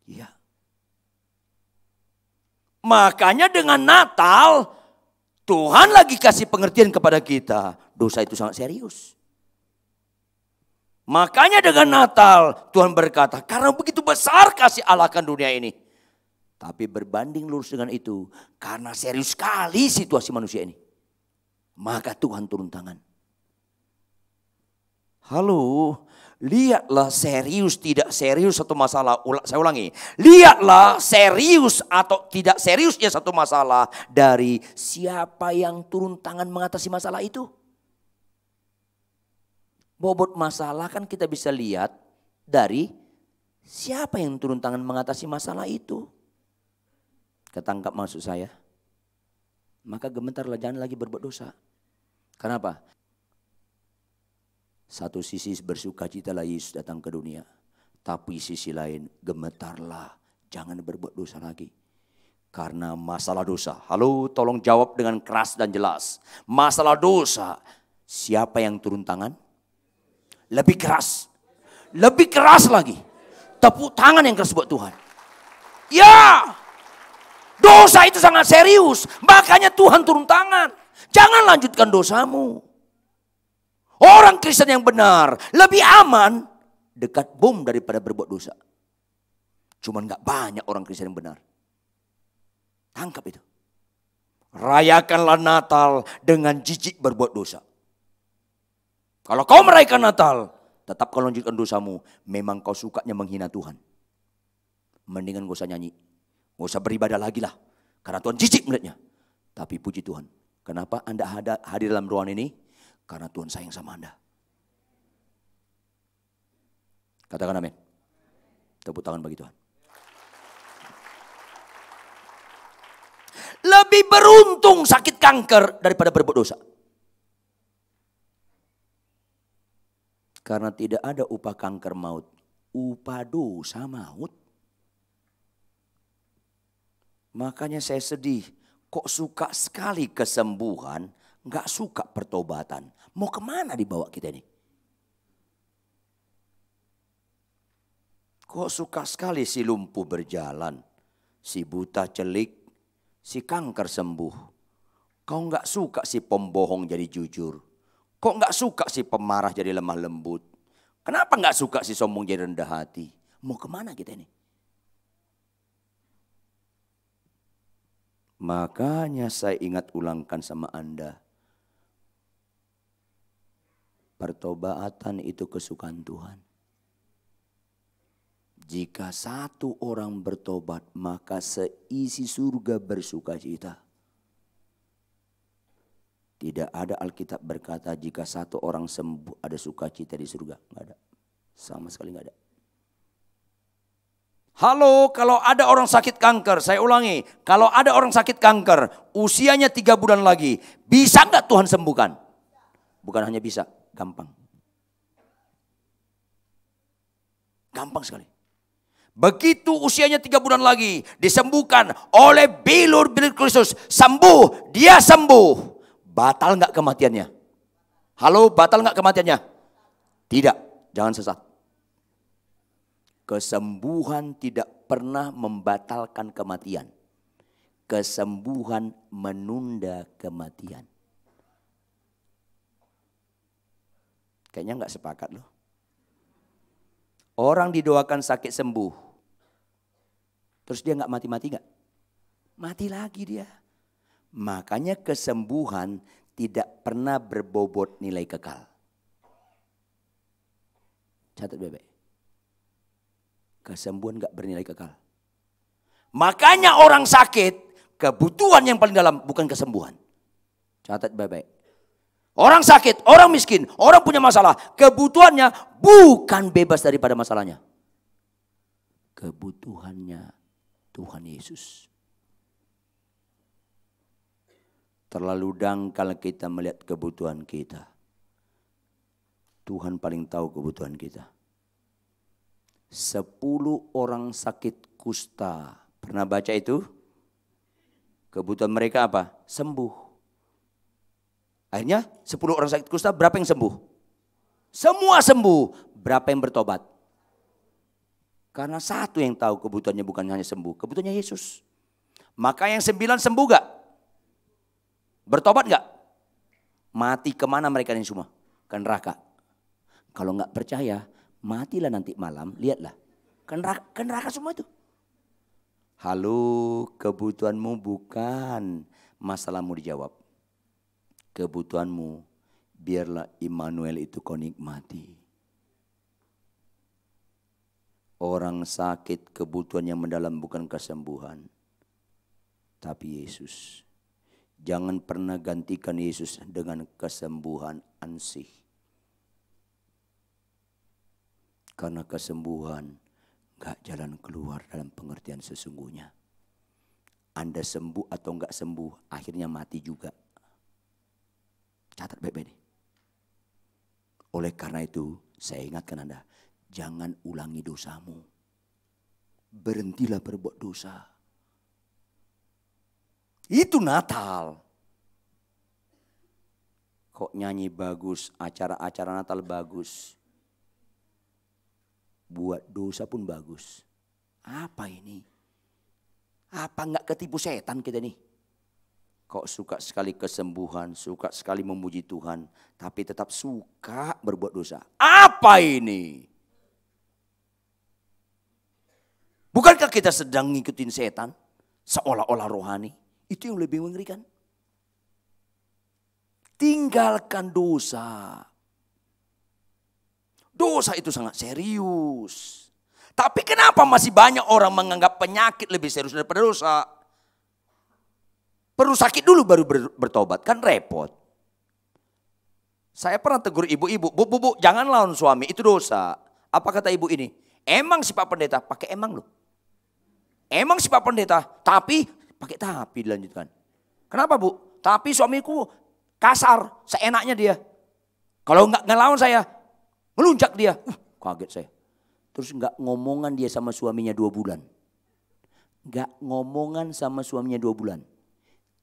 Ya. Makanya dengan Natal Tuhan lagi kasih pengertian kepada kita. Dosa itu sangat serius. Makanya dengan Natal Tuhan berkata, karena begitu besar kasih Allah akan dunia ini. Tapi berbanding lurus dengan itu, karena serius sekali situasi manusia ini. Maka Tuhan turun tangan. Halo, lihatlah serius tidak serius satu masalah. Saya ulangi, lihatlah serius atau tidak seriusnya satu masalah dari siapa yang turun tangan mengatasi masalah itu. Bobot masalah kan kita bisa lihat dari siapa yang turun tangan mengatasi masalah itu. Ketangkap maksud saya. Maka gemetarlah jangan lagi berbuat dosa. Kenapa? Satu sisi bersuka cita lah Yesus datang ke dunia. Tapi sisi lain gemetarlah jangan berbuat dosa lagi. Karena masalah dosa. Halo, tolong jawab dengan keras dan jelas. Masalah dosa. Siapa yang turun tangan? Lebih keras. Lebih keras lagi. Tepuk tangan yang keras buat Tuhan. Ya, dosa itu sangat serius. Makanya Tuhan turun tangan. Jangan lanjutkan dosamu. Orang Kristen yang benar lebih aman dekat bom daripada berbuat dosa. Cuman gak banyak orang Kristen yang benar. Tangkap itu. Rayakanlah Natal dengan jijik berbuat dosa. Kalau kau merayakan Natal, tetap kau lanjutkan dosamu. Memang kau sukanya menghina Tuhan. Mendingan gak usah nyanyi. Gak usah beribadah lagi lah. Karena Tuhan jijik melihatnya. Tapi puji Tuhan. Kenapa Anda hadir dalam ruangan ini? Karena Tuhan sayang sama Anda. Katakan amin. Tepuk tangan bagi Tuhan. Lebih beruntung sakit kanker daripada berbuat dosa. Karena tidak ada upah kanker maut. Upah dosa maut. Makanya saya sedih. Kok suka sekali kesembuhan, nggak suka pertobatan. Mau ke mana dibawa kita ini? Kok suka sekali si lumpuh berjalan, si buta celik, si kanker sembuh. Kau nggak suka si pembohong jadi jujur. Kok nggak suka si pemarah jadi lemah lembut. Kenapa nggak suka si sombong jadi rendah hati? Mau ke mana kita ini? Makanya saya ingat ulangkan sama Anda. Pertobatan itu kesukaan Tuhan. Jika satu orang bertobat, maka seisi surga bersuka cita. Tidak ada Alkitab berkata jika satu orang sembuh ada sukacita di surga. Enggak ada. Sama sekali enggak ada. Halo, kalau ada orang sakit kanker, saya ulangi. Kalau ada orang sakit kanker, usianya tiga bulan lagi. Bisa enggak Tuhan sembuhkan? Bukan hanya bisa, gampang. Gampang sekali. Begitu usianya tiga bulan lagi disembuhkan oleh bilur-bilur Kristus. Sembuh, dia sembuh. Batal nggak kematiannya? Halo, batal nggak kematiannya? Tidak, jangan sesat. Kesembuhan tidak pernah membatalkan kematian. Kesembuhan menunda kematian. Kayaknya nggak sepakat loh. Orang didoakan sakit sembuh. Terus dia nggak mati-mati nggak? Mati lagi dia. Makanya kesembuhan tidak pernah berbobot nilai kekal. Catat bebek. Kesembuhan nggak bernilai kekal. Makanya orang sakit, kebutuhan yang paling dalam bukan kesembuhan. Catat bebek. Orang sakit, orang miskin, orang punya masalah. Kebutuhannya bukan bebas daripada masalahnya. Kebutuhannya Tuhan Yesus. Terlalu dangkal kita melihat kebutuhan kita. Tuhan paling tahu kebutuhan kita. Sepuluh orang sakit kusta. Pernah baca itu? Kebutuhan mereka apa? Sembuh. Akhirnya sepuluh orang sakit kusta berapa yang sembuh? Semua sembuh. Berapa yang bertobat? Karena satu yang tahu kebutuhannya bukan hanya sembuh, kebutuhannya Yesus. Maka yang sembilan sembuh gak? Bertobat gak? Mati ke mana mereka ini semua? Ke neraka. Kalau nggak percaya, matilah nanti malam, lihatlah. Ke neraka, semua itu. Halo, kebutuhanmu bukan masalahmu dijawab. Kebutuhanmu, biarlah Immanuel itu kau nikmati. Orang sakit kebutuhan yang mendalam bukan kesembuhan. Tapi Yesus. Jangan pernah gantikan Yesus dengan kesembuhan ansih. Karena kesembuhan gak jalan keluar dalam pengertian sesungguhnya. Anda sembuh atau enggak sembuh, akhirnya mati juga. Catat baik-baik Oleh karena itu, saya ingatkan Anda, Jangan ulangi dosamu. Berhentilah berbuat dosa. Itu Natal. Kok nyanyi bagus, acara-acara Natal bagus. Buat dosa pun bagus. Apa ini? Apa enggak ketipu setan kita nih? Kok suka sekali kesembuhan, suka sekali memuji Tuhan, tapi tetap suka berbuat dosa. Apa ini? Bukankah kita sedang ngikutin setan? Seolah-olah rohani. Itu yang lebih mengerikan. Tinggalkan dosa. Dosa itu sangat serius. Tapi kenapa masih banyak orang menganggap penyakit lebih serius daripada dosa? Perlu sakit dulu baru bertobat, kan repot. Saya pernah tegur ibu-ibu, bu, bu, bu, jangan lawan suami, itu dosa. Apa kata ibu ini? Emang si Pak Pendeta, pakai emang loh. Emang si Pak Pendeta, tapi pakai tapi dilanjutkan. Kenapa bu? Tapi suamiku kasar, seenaknya dia. Kalau nggak ngelawan saya, melunjak dia. Uh, kaget saya. Terus nggak ngomongan dia sama suaminya dua bulan. Nggak ngomongan sama suaminya dua bulan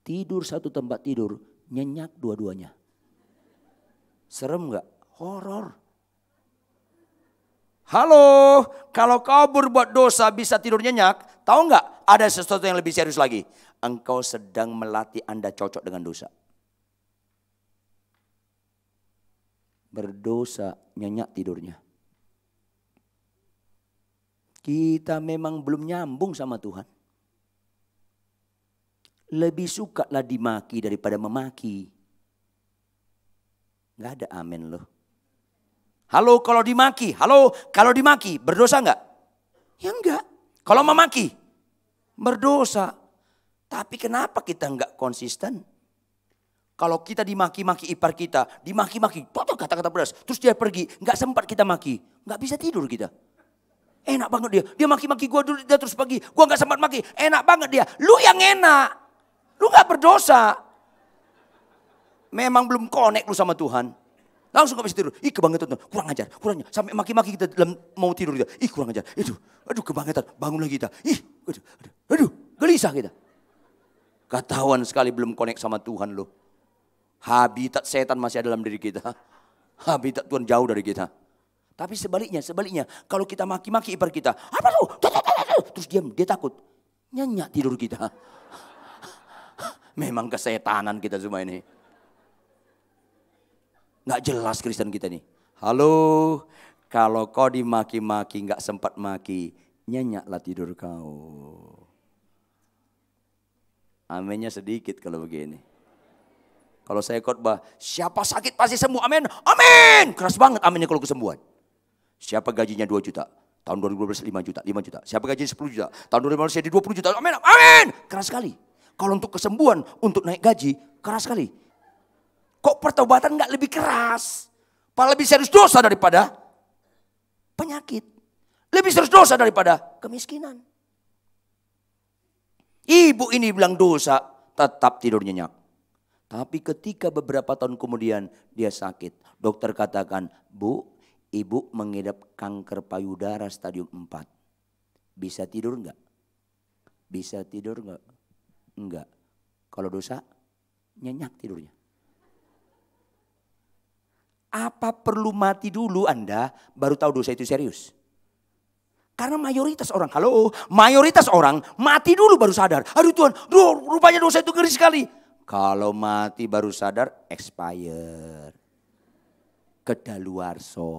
Tidur satu tempat tidur, nyenyak dua-duanya. Serem nggak? Horor. Halo, kalau kau berbuat dosa bisa tidur nyenyak, tahu nggak? Ada sesuatu yang lebih serius lagi. Engkau sedang melatih Anda cocok dengan dosa. Berdosa nyenyak tidurnya. Kita memang belum nyambung sama Tuhan. Lebih suka lah dimaki daripada memaki. Gak ada amin loh. Halo kalau dimaki, halo kalau dimaki berdosa enggak? Ya enggak. Kalau memaki berdosa. Tapi kenapa kita enggak konsisten? Kalau kita dimaki-maki ipar kita, dimaki-maki, potong kata-kata pedas, terus dia pergi, enggak sempat kita maki, enggak bisa tidur kita. Enak banget dia, dia maki-maki gua dulu, dia terus pergi, gua enggak sempat maki, enak banget dia. Lu yang enak. Lu gak berdosa. Memang belum connect lu sama Tuhan. Langsung gak bisa tidur. Ih kebangetan Tuhan. Kurang ajar. Kurang ajar. Sampai maki-maki kita dalam mau tidur kita. Ih kurang ajar. Itu. Aduh kebangetan. Bangun lagi kita. Ih. Aduh. Aduh. aduh gelisah kita. Ketahuan sekali belum connect sama Tuhan lo. Habitat setan masih ada dalam diri kita. <laughs> Habitat Tuhan jauh dari kita. Tapi sebaliknya, sebaliknya. Kalau kita maki-maki ipar kita. Apa tuh? Terus diam, dia takut. Nyenyak tidur kita. <laughs> Memang kesetanan kita semua ini. Nggak jelas Kristen kita nih. Halo, kalau kau dimaki-maki nggak sempat maki, nyenyaklah tidur kau. Aminnya sedikit kalau begini. Kalau saya khotbah, siapa sakit pasti sembuh, amin, amin. Keras banget aminnya kalau kesembuhan. Siapa gajinya 2 juta, tahun 2012 5 juta, 5 juta. Siapa gajinya 10 juta, tahun 2015 jadi 20 juta, amin, amin. Keras sekali. Kalau untuk kesembuhan, untuk naik gaji, keras sekali. Kok pertobatan nggak lebih keras? Padahal lebih serius dosa daripada penyakit. Lebih serius dosa daripada kemiskinan. Ibu ini bilang dosa, tetap tidur nyenyak. Tapi ketika beberapa tahun kemudian dia sakit. Dokter katakan, bu, ibu mengidap kanker payudara stadium 4. Bisa tidur enggak? Bisa tidur enggak? Enggak. Kalau dosa, nyenyak tidurnya. Apa perlu mati dulu Anda baru tahu dosa itu serius? Karena mayoritas orang, halo, mayoritas orang mati dulu baru sadar. Aduh Tuhan, duh, rupanya dosa itu ngeri sekali. Kalau mati baru sadar, expired. Kedaluarso.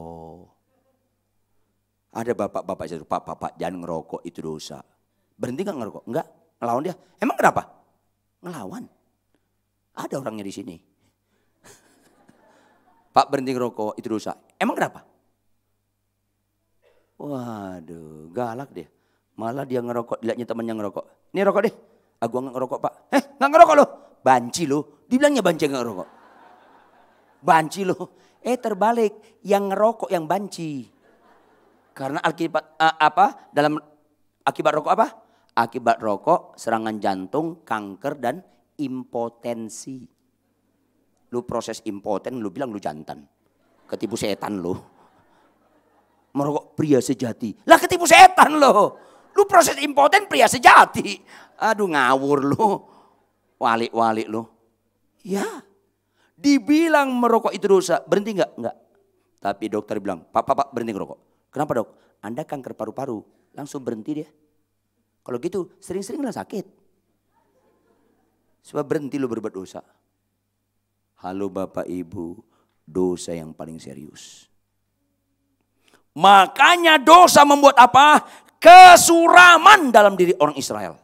Ada bapak-bapak saya, pak, bapak jangan ngerokok itu dosa. Berhenti gak ngerokok? Enggak. Ngelawan dia. Emang kenapa? Ngelawan. Ada orangnya di sini. <laughs> Pak berhenti ngerokok itu dosa. Emang kenapa? Waduh, galak dia. Malah dia ngerokok, lihatnya temannya ngerokok. Ini rokok deh. Aku ah, nggak ngerokok pak. Eh, nggak ngerokok loh. Banci loh. Dibilangnya banci nggak ngerokok. Banci loh. Eh terbalik, yang ngerokok yang banci. Karena akibat uh, apa? Dalam akibat rokok apa? Akibat rokok, serangan jantung, kanker, dan impotensi. Lu proses impoten, lu bilang lu jantan. Ketipu setan lu. Merokok pria sejati. Lah ketipu setan lo. Lu proses impoten pria sejati. Aduh ngawur lu. Walik-walik lo. Ya. Dibilang merokok itu dosa. Berhenti enggak? Enggak. Tapi dokter bilang, pak, pak, pak berhenti ngerokok. Kenapa dok? Anda kanker paru-paru. Langsung berhenti dia. Kalau gitu sering-seringlah sakit. Sebab berhenti lo berbuat dosa. Halo Bapak Ibu, dosa yang paling serius. Makanya dosa membuat apa? Kesuraman dalam diri orang Israel.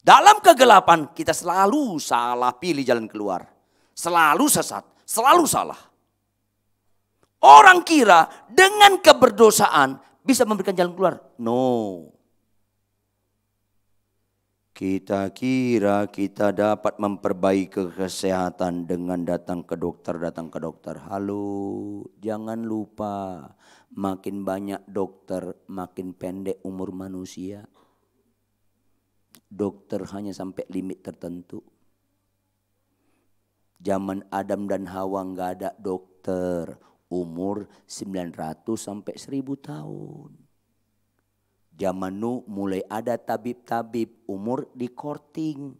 Dalam kegelapan kita selalu salah pilih jalan keluar. Selalu sesat, selalu salah. Orang kira dengan keberdosaan bisa memberikan jalan keluar. No. Kita kira kita dapat memperbaiki kesehatan dengan datang ke dokter, datang ke dokter. Halo, jangan lupa makin banyak dokter, makin pendek umur manusia. Dokter hanya sampai limit tertentu. Zaman Adam dan Hawa nggak ada dokter. Umur 900 sampai 1000 tahun. Zaman Nu mulai ada tabib-tabib umur di korting.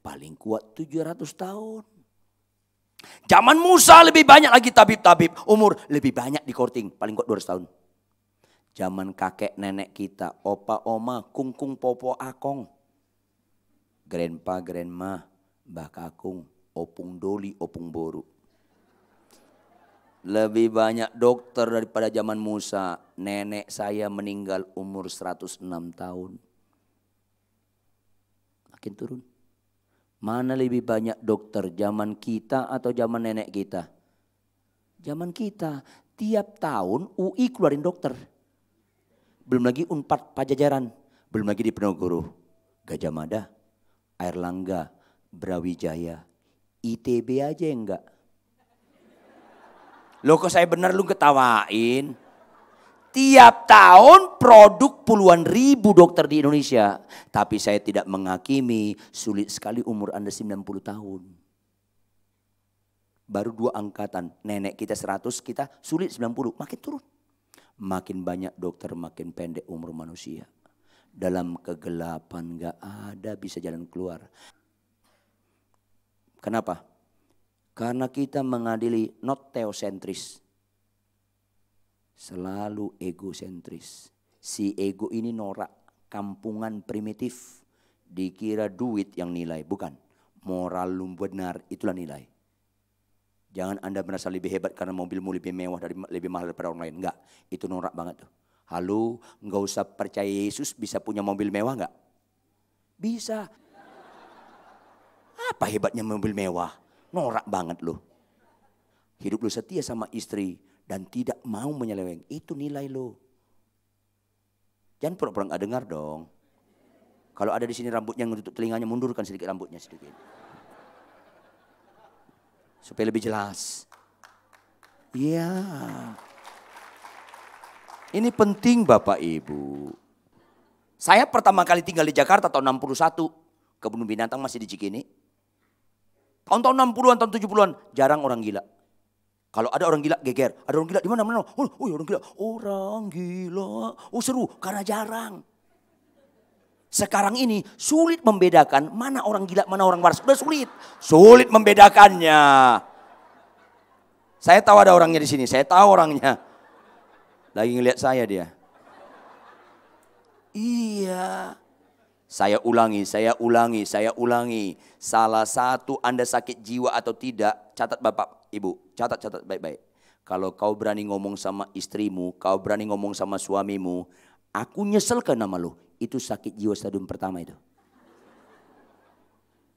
Paling kuat 700 tahun. Zaman Musa lebih banyak lagi tabib-tabib. Umur lebih banyak di korting. Paling kuat 200 tahun. Zaman kakek nenek kita. Opa, oma, kungkung, popo, akong. Grandpa, grandma, mbah kakung, opung doli, opung boru. Lebih banyak dokter daripada zaman Musa. Nenek saya meninggal umur 106 tahun. Makin turun. Mana lebih banyak dokter zaman kita atau zaman nenek kita? Zaman kita. Tiap tahun UI keluarin dokter. Belum lagi Unpad Pajajaran. Belum lagi di Penogoro. Gajah Mada, Air Langga, Brawijaya. ITB aja enggak. Loh kok saya benar lu ketawain? Tiap tahun produk puluhan ribu dokter di Indonesia. Tapi saya tidak menghakimi sulit sekali umur Anda 90 tahun. Baru dua angkatan. Nenek kita 100, kita sulit 90. Makin turun. Makin banyak dokter, makin pendek umur manusia. Dalam kegelapan gak ada bisa jalan keluar. Kenapa? Karena kita mengadili not teosentris. Selalu egosentris. Si ego ini norak, kampungan primitif. Dikira duit yang nilai, bukan. Moral lu benar, itulah nilai. Jangan Anda merasa lebih hebat karena mobilmu lebih mewah dari lebih mahal daripada orang lain. Enggak, itu norak banget tuh. Halo, enggak usah percaya Yesus bisa punya mobil mewah enggak? Bisa. Apa hebatnya mobil mewah? Norak banget loh. Hidup lo setia sama istri dan tidak mau menyeleweng. Itu nilai lo. Jangan pura-pura gak dengar dong. Kalau ada di sini rambutnya yang menutup telinganya, mundurkan sedikit rambutnya sedikit. Supaya lebih jelas. Iya. Ini penting Bapak Ibu. Saya pertama kali tinggal di Jakarta tahun 61. Kebun binatang masih di Cikini. Tahun-tahun 60-an, tahun 70-an, jarang orang gila. Kalau ada orang gila, geger. Ada orang gila di mana? Mana? Oh, oh orang gila. Orang gila. Oh seru, karena jarang. Sekarang ini sulit membedakan mana orang gila, mana orang waras. Udah sulit. Sulit membedakannya. Saya tahu ada orangnya di sini. Saya tahu orangnya. Lagi ngeliat saya dia. Iya. Saya ulangi, saya ulangi, saya ulangi. Salah satu Anda sakit jiwa atau tidak, catat Bapak, Ibu, catat-catat baik-baik. Kalau kau berani ngomong sama istrimu, kau berani ngomong sama suamimu, aku nyesel ke nama lu. Itu sakit jiwa stadium pertama itu.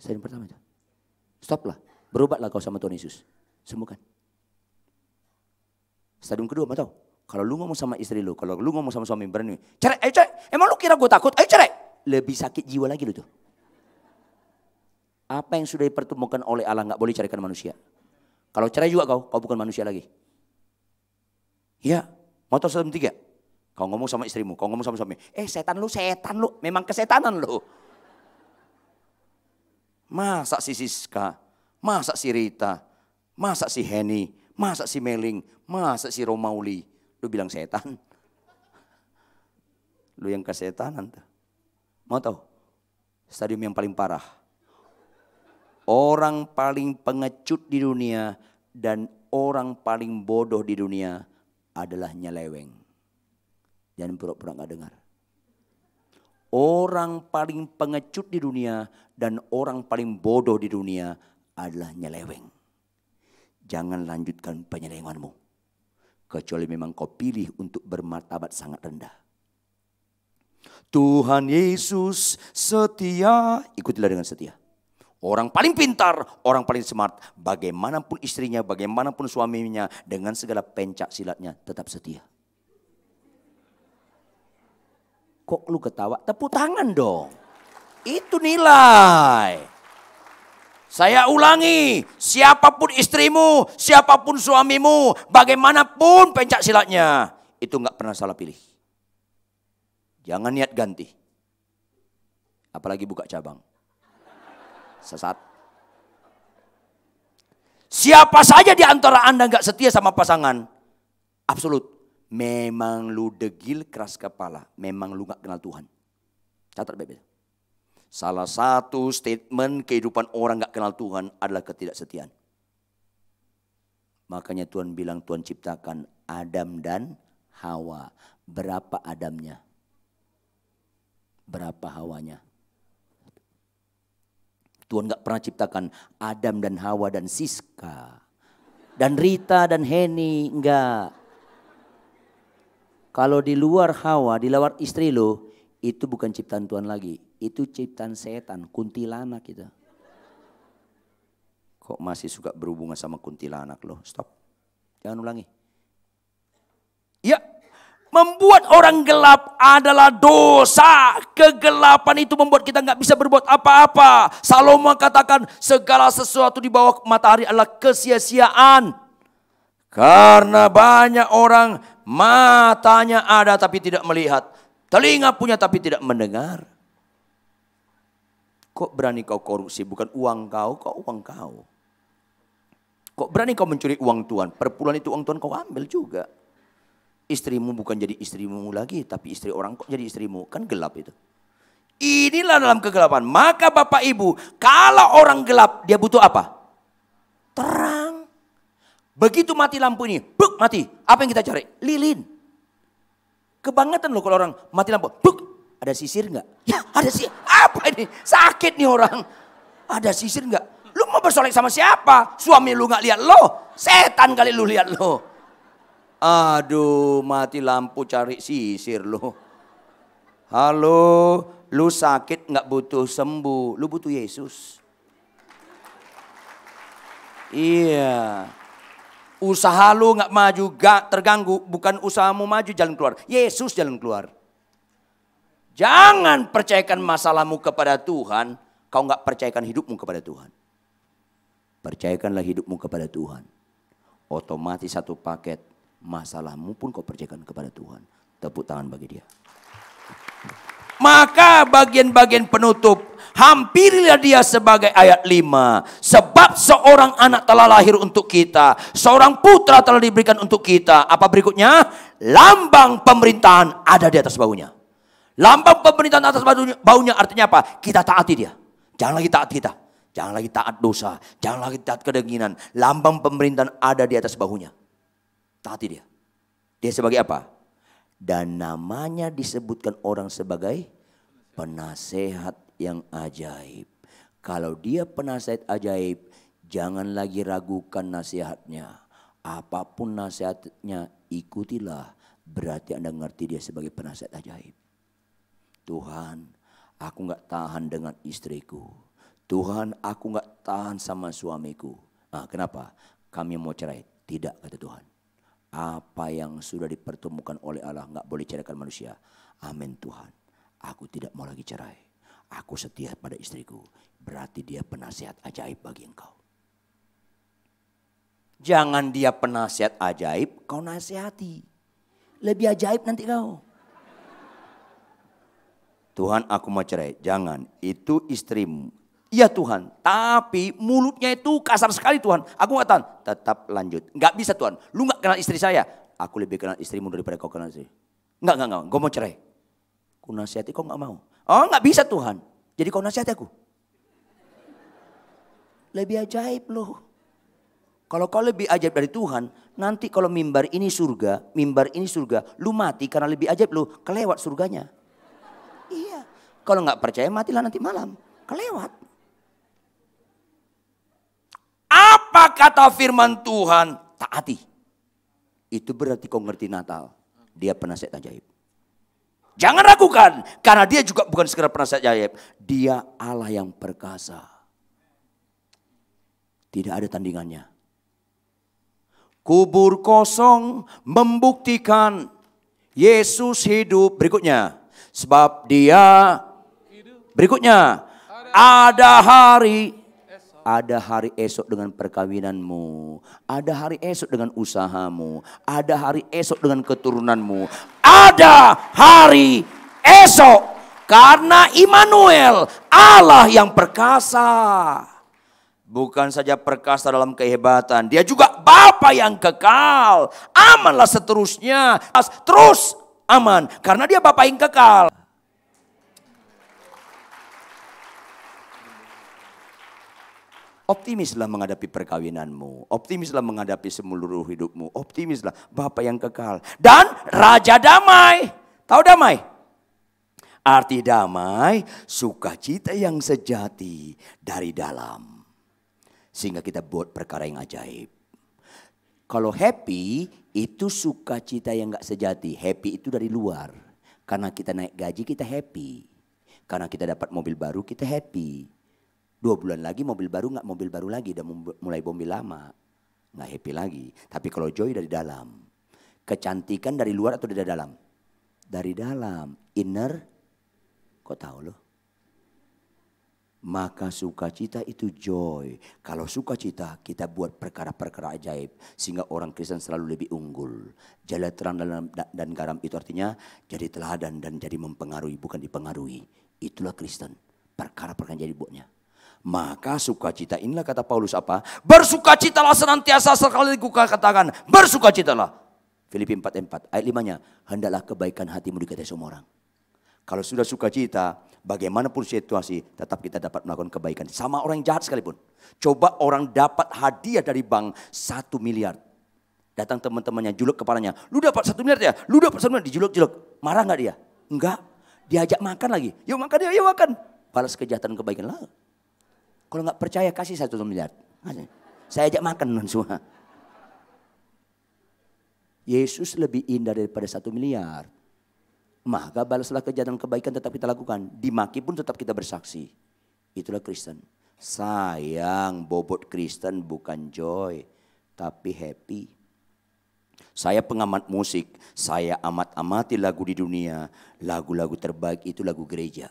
Stadium pertama itu. Stoplah, berobatlah kau sama Tuhan Yesus. Sembuhkan. Stadium kedua, mau tahu? Kalau lu ngomong sama istri lu, kalau lu ngomong sama suami berani, cerai, ayo cerai. Emang lu kira gue takut? Ayo cerai lebih sakit jiwa lagi loh tuh. Apa yang sudah dipertemukan oleh Allah nggak boleh carikan manusia. Kalau cerai juga kau, kau bukan manusia lagi. Iya, motor sebelum tiga. Kau ngomong sama istrimu, kau ngomong sama suami. Eh setan lu, setan lu. Memang kesetanan lu. Masa si Siska, masa si Rita, masa si Henny, masa si Meling, masa si Romauli. Lu bilang setan. <laughs> Lu yang kesetanan tuh. Mau tahu? Stadium yang paling parah. Orang paling pengecut di dunia dan orang paling bodoh di dunia adalah nyeleweng. Jangan pura-pura nggak dengar. Orang paling pengecut di dunia dan orang paling bodoh di dunia adalah nyeleweng. Jangan lanjutkan penyelewenganmu. Kecuali memang kau pilih untuk bermartabat sangat rendah. Tuhan Yesus setia, ikutilah dengan setia. Orang paling pintar, orang paling smart, bagaimanapun istrinya, bagaimanapun suaminya, dengan segala pencak silatnya tetap setia. Kok lu ketawa? Tepuk tangan dong. Itu nilai. Saya ulangi, siapa pun istrimu, siapa pun suamimu, bagaimanapun pencak silatnya, itu nggak pernah salah pilih. Jangan niat ganti. Apalagi buka cabang. Sesat. Siapa saja di antara Anda nggak setia sama pasangan, absolut memang lu degil keras kepala, memang lu gak kenal Tuhan. Catat baik Salah satu statement kehidupan orang gak kenal Tuhan adalah ketidaksetiaan. Makanya Tuhan bilang Tuhan ciptakan Adam dan Hawa. Berapa Adamnya? Berapa Hawanya? Tuhan gak pernah ciptakan Adam dan Hawa dan Siska. Dan Rita dan Henny, enggak. Kalau di luar Hawa, di luar istri lo, itu bukan ciptaan Tuhan lagi. Itu ciptaan setan, kuntilanak kita. Kok masih suka berhubungan sama kuntilanak lo? Stop. Jangan ulangi. Ya, membuat orang gelap adalah dosa. Kegelapan itu membuat kita nggak bisa berbuat apa-apa. Salomo katakan segala sesuatu di bawah matahari adalah kesia-siaan. Karena banyak orang Matanya ada tapi tidak melihat. Telinga punya tapi tidak mendengar. Kok berani kau korupsi? Bukan uang kau, kok uang kau. Kok berani kau mencuri uang Tuhan? Perpuluhan itu uang Tuhan kau ambil juga. Istrimu bukan jadi istrimu lagi, tapi istri orang kok jadi istrimu. Kan gelap itu. Inilah dalam kegelapan. Maka Bapak Ibu, kalau orang gelap, dia butuh apa? Terang. Begitu mati lampu ini, buk mati. Apa yang kita cari? Lilin. Kebangetan loh kalau orang mati lampu, buk. Ada sisir enggak? Ya ada sih. Apa ini? Sakit nih orang. Ada sisir enggak? Lu mau bersolek sama siapa? Suami lu enggak lihat lo. Setan kali lu lihat lo. Aduh mati lampu cari sisir lo. Halo, lu sakit nggak butuh sembuh, lu butuh Yesus. Iya. Usaha lu nggak maju, gak terganggu, bukan usahamu maju jalan keluar. Yesus jalan keluar. Jangan percayakan masalahmu kepada Tuhan, kau nggak percayakan hidupmu kepada Tuhan. Percayakanlah hidupmu kepada Tuhan. Otomatis satu paket masalahmu pun kau percayakan kepada Tuhan. Tepuk tangan bagi dia. Maka bagian-bagian penutup Hampirilah dia sebagai ayat 5. Sebab seorang anak telah lahir untuk kita. Seorang putra telah diberikan untuk kita. Apa berikutnya? Lambang pemerintahan ada di atas baunya. Lambang pemerintahan atas baunya, artinya apa? Kita taati dia. Jangan lagi taat kita. Jangan lagi taat dosa. Jangan lagi taat kedenginan. Lambang pemerintahan ada di atas bahunya. Taati dia. Dia sebagai apa? Dan namanya disebutkan orang sebagai penasehat yang ajaib. Kalau dia penasihat ajaib, jangan lagi ragukan nasihatnya. Apa pun nasihatnya, ikutilah. Berarti Anda ngerti dia sebagai penasihat ajaib. Tuhan, aku nggak tahan dengan istriku. Tuhan, aku nggak tahan sama suamiku. Nah, kenapa? Kami mau cerai. Tidak, kata Tuhan. Apa yang sudah dipertemukan oleh Allah nggak boleh ceraikan manusia. Amin Tuhan. Aku tidak mau lagi cerai. Aku setia pada istriku. Berarti dia penasihat ajaib bagi engkau. Jangan dia penasihat ajaib, kau nasihati. Lebih ajaib nanti kau. Tuhan aku mau cerai. Jangan, itu istrimu. Iya Tuhan, tapi mulutnya itu kasar sekali Tuhan. Aku gak tahan. Tetap lanjut. Gak bisa Tuhan. Lu gak kenal istri saya. Aku lebih kenal istrimu daripada kau kenal istri. Enggak, enggak, enggak. Gue mau cerai. Ku nasihati kau gak mau. Oh nggak bisa Tuhan. Jadi kau nasihat aku. Lebih ajaib loh. Kalau kau lebih ajaib dari Tuhan, nanti kalau mimbar ini surga, mimbar ini surga, lu mati karena lebih ajaib lu, kelewat surganya. Kalau nggak percaya matilah nanti malam, kelewat. Apa kata firman Tuhan? Taati. Itu berarti kau ngerti Natal. Dia penasihat ajaib. Jangan ragukan, karena dia juga bukan sekedar penasihat ajaib. Dia Allah yang perkasa. Tidak ada tandingannya. Kubur kosong membuktikan Yesus hidup. Berikutnya, sebab dia berikutnya ada hari ada hari esok dengan perkawinanmu. Ada hari esok dengan usahamu. Ada hari esok dengan keturunanmu. Ada hari esok. Karena Immanuel, Allah yang perkasa. Bukan saja perkasa dalam kehebatan. Dia juga Bapa yang kekal. Amanlah seterusnya. Terus aman. Karena dia Bapa yang kekal. Optimislah menghadapi perkawinanmu. Optimislah menghadapi seluruh hidupmu. Optimislah Bapak yang kekal. Dan Raja Damai. Tahu damai? Arti damai, sukacita yang sejati dari dalam. Sehingga kita buat perkara yang ajaib. Kalau happy, itu sukacita yang gak sejati. Happy itu dari luar. Karena kita naik gaji, kita happy. Karena kita dapat mobil baru, kita happy. Dua bulan lagi mobil baru nggak mobil baru lagi, udah mulai mobil lama. Nggak happy lagi. Tapi kalau joy dari dalam. Kecantikan dari luar atau dari dalam? Dari dalam. Inner, kok tahu loh? Maka sukacita itu joy. Kalau sukacita kita buat perkara-perkara ajaib. Sehingga orang Kristen selalu lebih unggul. Jalan terang dalam, dan garam itu artinya jadi teladan dan jadi mempengaruhi bukan dipengaruhi. Itulah Kristen. Perkara-perkara jadi buatnya. Maka sukacita inilah kata Paulus apa? Bersukacitalah senantiasa sekali katakan. Bersukacitalah. Filipi 4 4 ayat 5 nya. Hendaklah kebaikan hatimu dikatakan semua orang. Kalau sudah sukacita, bagaimanapun situasi, tetap kita dapat melakukan kebaikan. Sama orang yang jahat sekalipun. Coba orang dapat hadiah dari bank satu miliar. Datang teman-temannya, juluk kepalanya. Lu dapat satu miliar ya? Lu dapat satu miliar, dijuluk-juluk. Marah nggak dia? Enggak. Diajak makan lagi. Yuk makan ya, yuk makan. Balas kejahatan kebaikan lah. Kalau nggak percaya kasih satu miliar. Saya ajak makan semua. Yesus lebih indah daripada satu miliar. Maka balaslah kejahatan kebaikan tetap kita lakukan. Dimaki pun tetap kita bersaksi. Itulah Kristen. Sayang bobot Kristen bukan joy. Tapi happy. Saya pengamat musik. Saya amat-amati lagu di dunia. Lagu-lagu terbaik itu lagu gereja.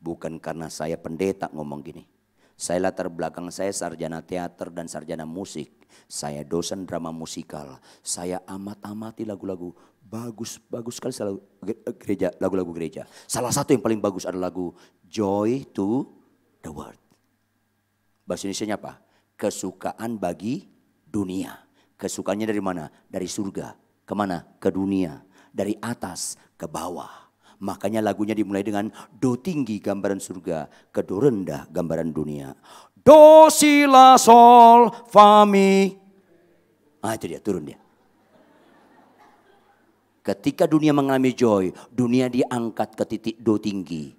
Bukan karena saya pendeta ngomong gini. Saya latar belakang saya sarjana teater dan sarjana musik. Saya dosen drama musikal. Saya amat-amati lagu-lagu bagus, bagus sekali selalu gereja, lagu-lagu gereja. Salah satu yang paling bagus adalah lagu Joy to the World. Bahasa Indonesia apa? Kesukaan bagi dunia. Kesukaannya dari mana? Dari surga. Ke mana? Ke dunia. Dari atas ke bawah. Makanya lagunya dimulai dengan do tinggi gambaran surga, ke do rendah gambaran dunia. Do si la sol fa mi. Ah itu dia turun dia. Ketika dunia mengalami joy, dunia diangkat ke titik do tinggi,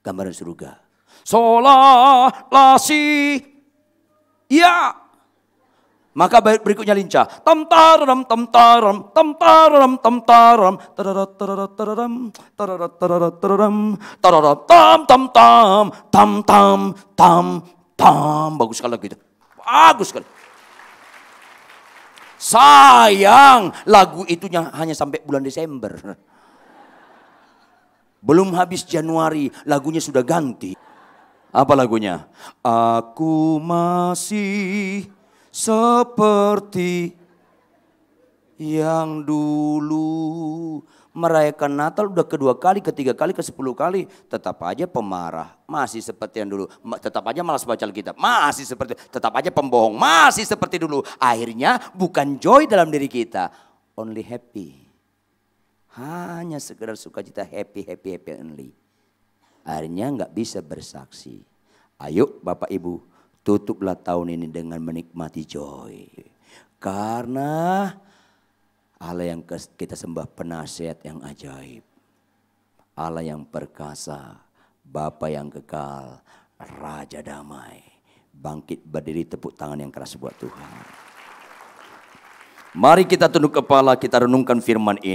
gambaran surga. Sola la si. Ya, maka berikutnya lincah. Tam taram tam taram tam taram tam taram tararat tararat tararam tararat tararat tararam tararat tam tam tam tam tam tam tam bagus sekali gitu. Bagus sekali. Sayang lagu itunya hanya sampai bulan Desember. Belum habis Januari lagunya sudah ganti. Apa lagunya? Aku masih seperti yang dulu merayakan Natal udah kedua kali, ketiga kali, ke sepuluh kali. Tetap aja pemarah, masih seperti yang dulu. Tetap aja malas baca Alkitab, masih seperti, tetap aja pembohong, masih seperti dulu. Akhirnya bukan joy dalam diri kita, only happy. Hanya sekedar sukacita happy, happy, happy only. akhirnya nggak bisa bersaksi. Ayo Bapak Ibu, tutuplah tahun ini dengan menikmati joy. Karena Allah yang kita sembah penasihat yang ajaib. Allah yang perkasa, Bapa yang kekal, Raja damai. Bangkit berdiri tepuk tangan yang keras buat Tuhan. Mari kita tunduk kepala, kita renungkan firman ini.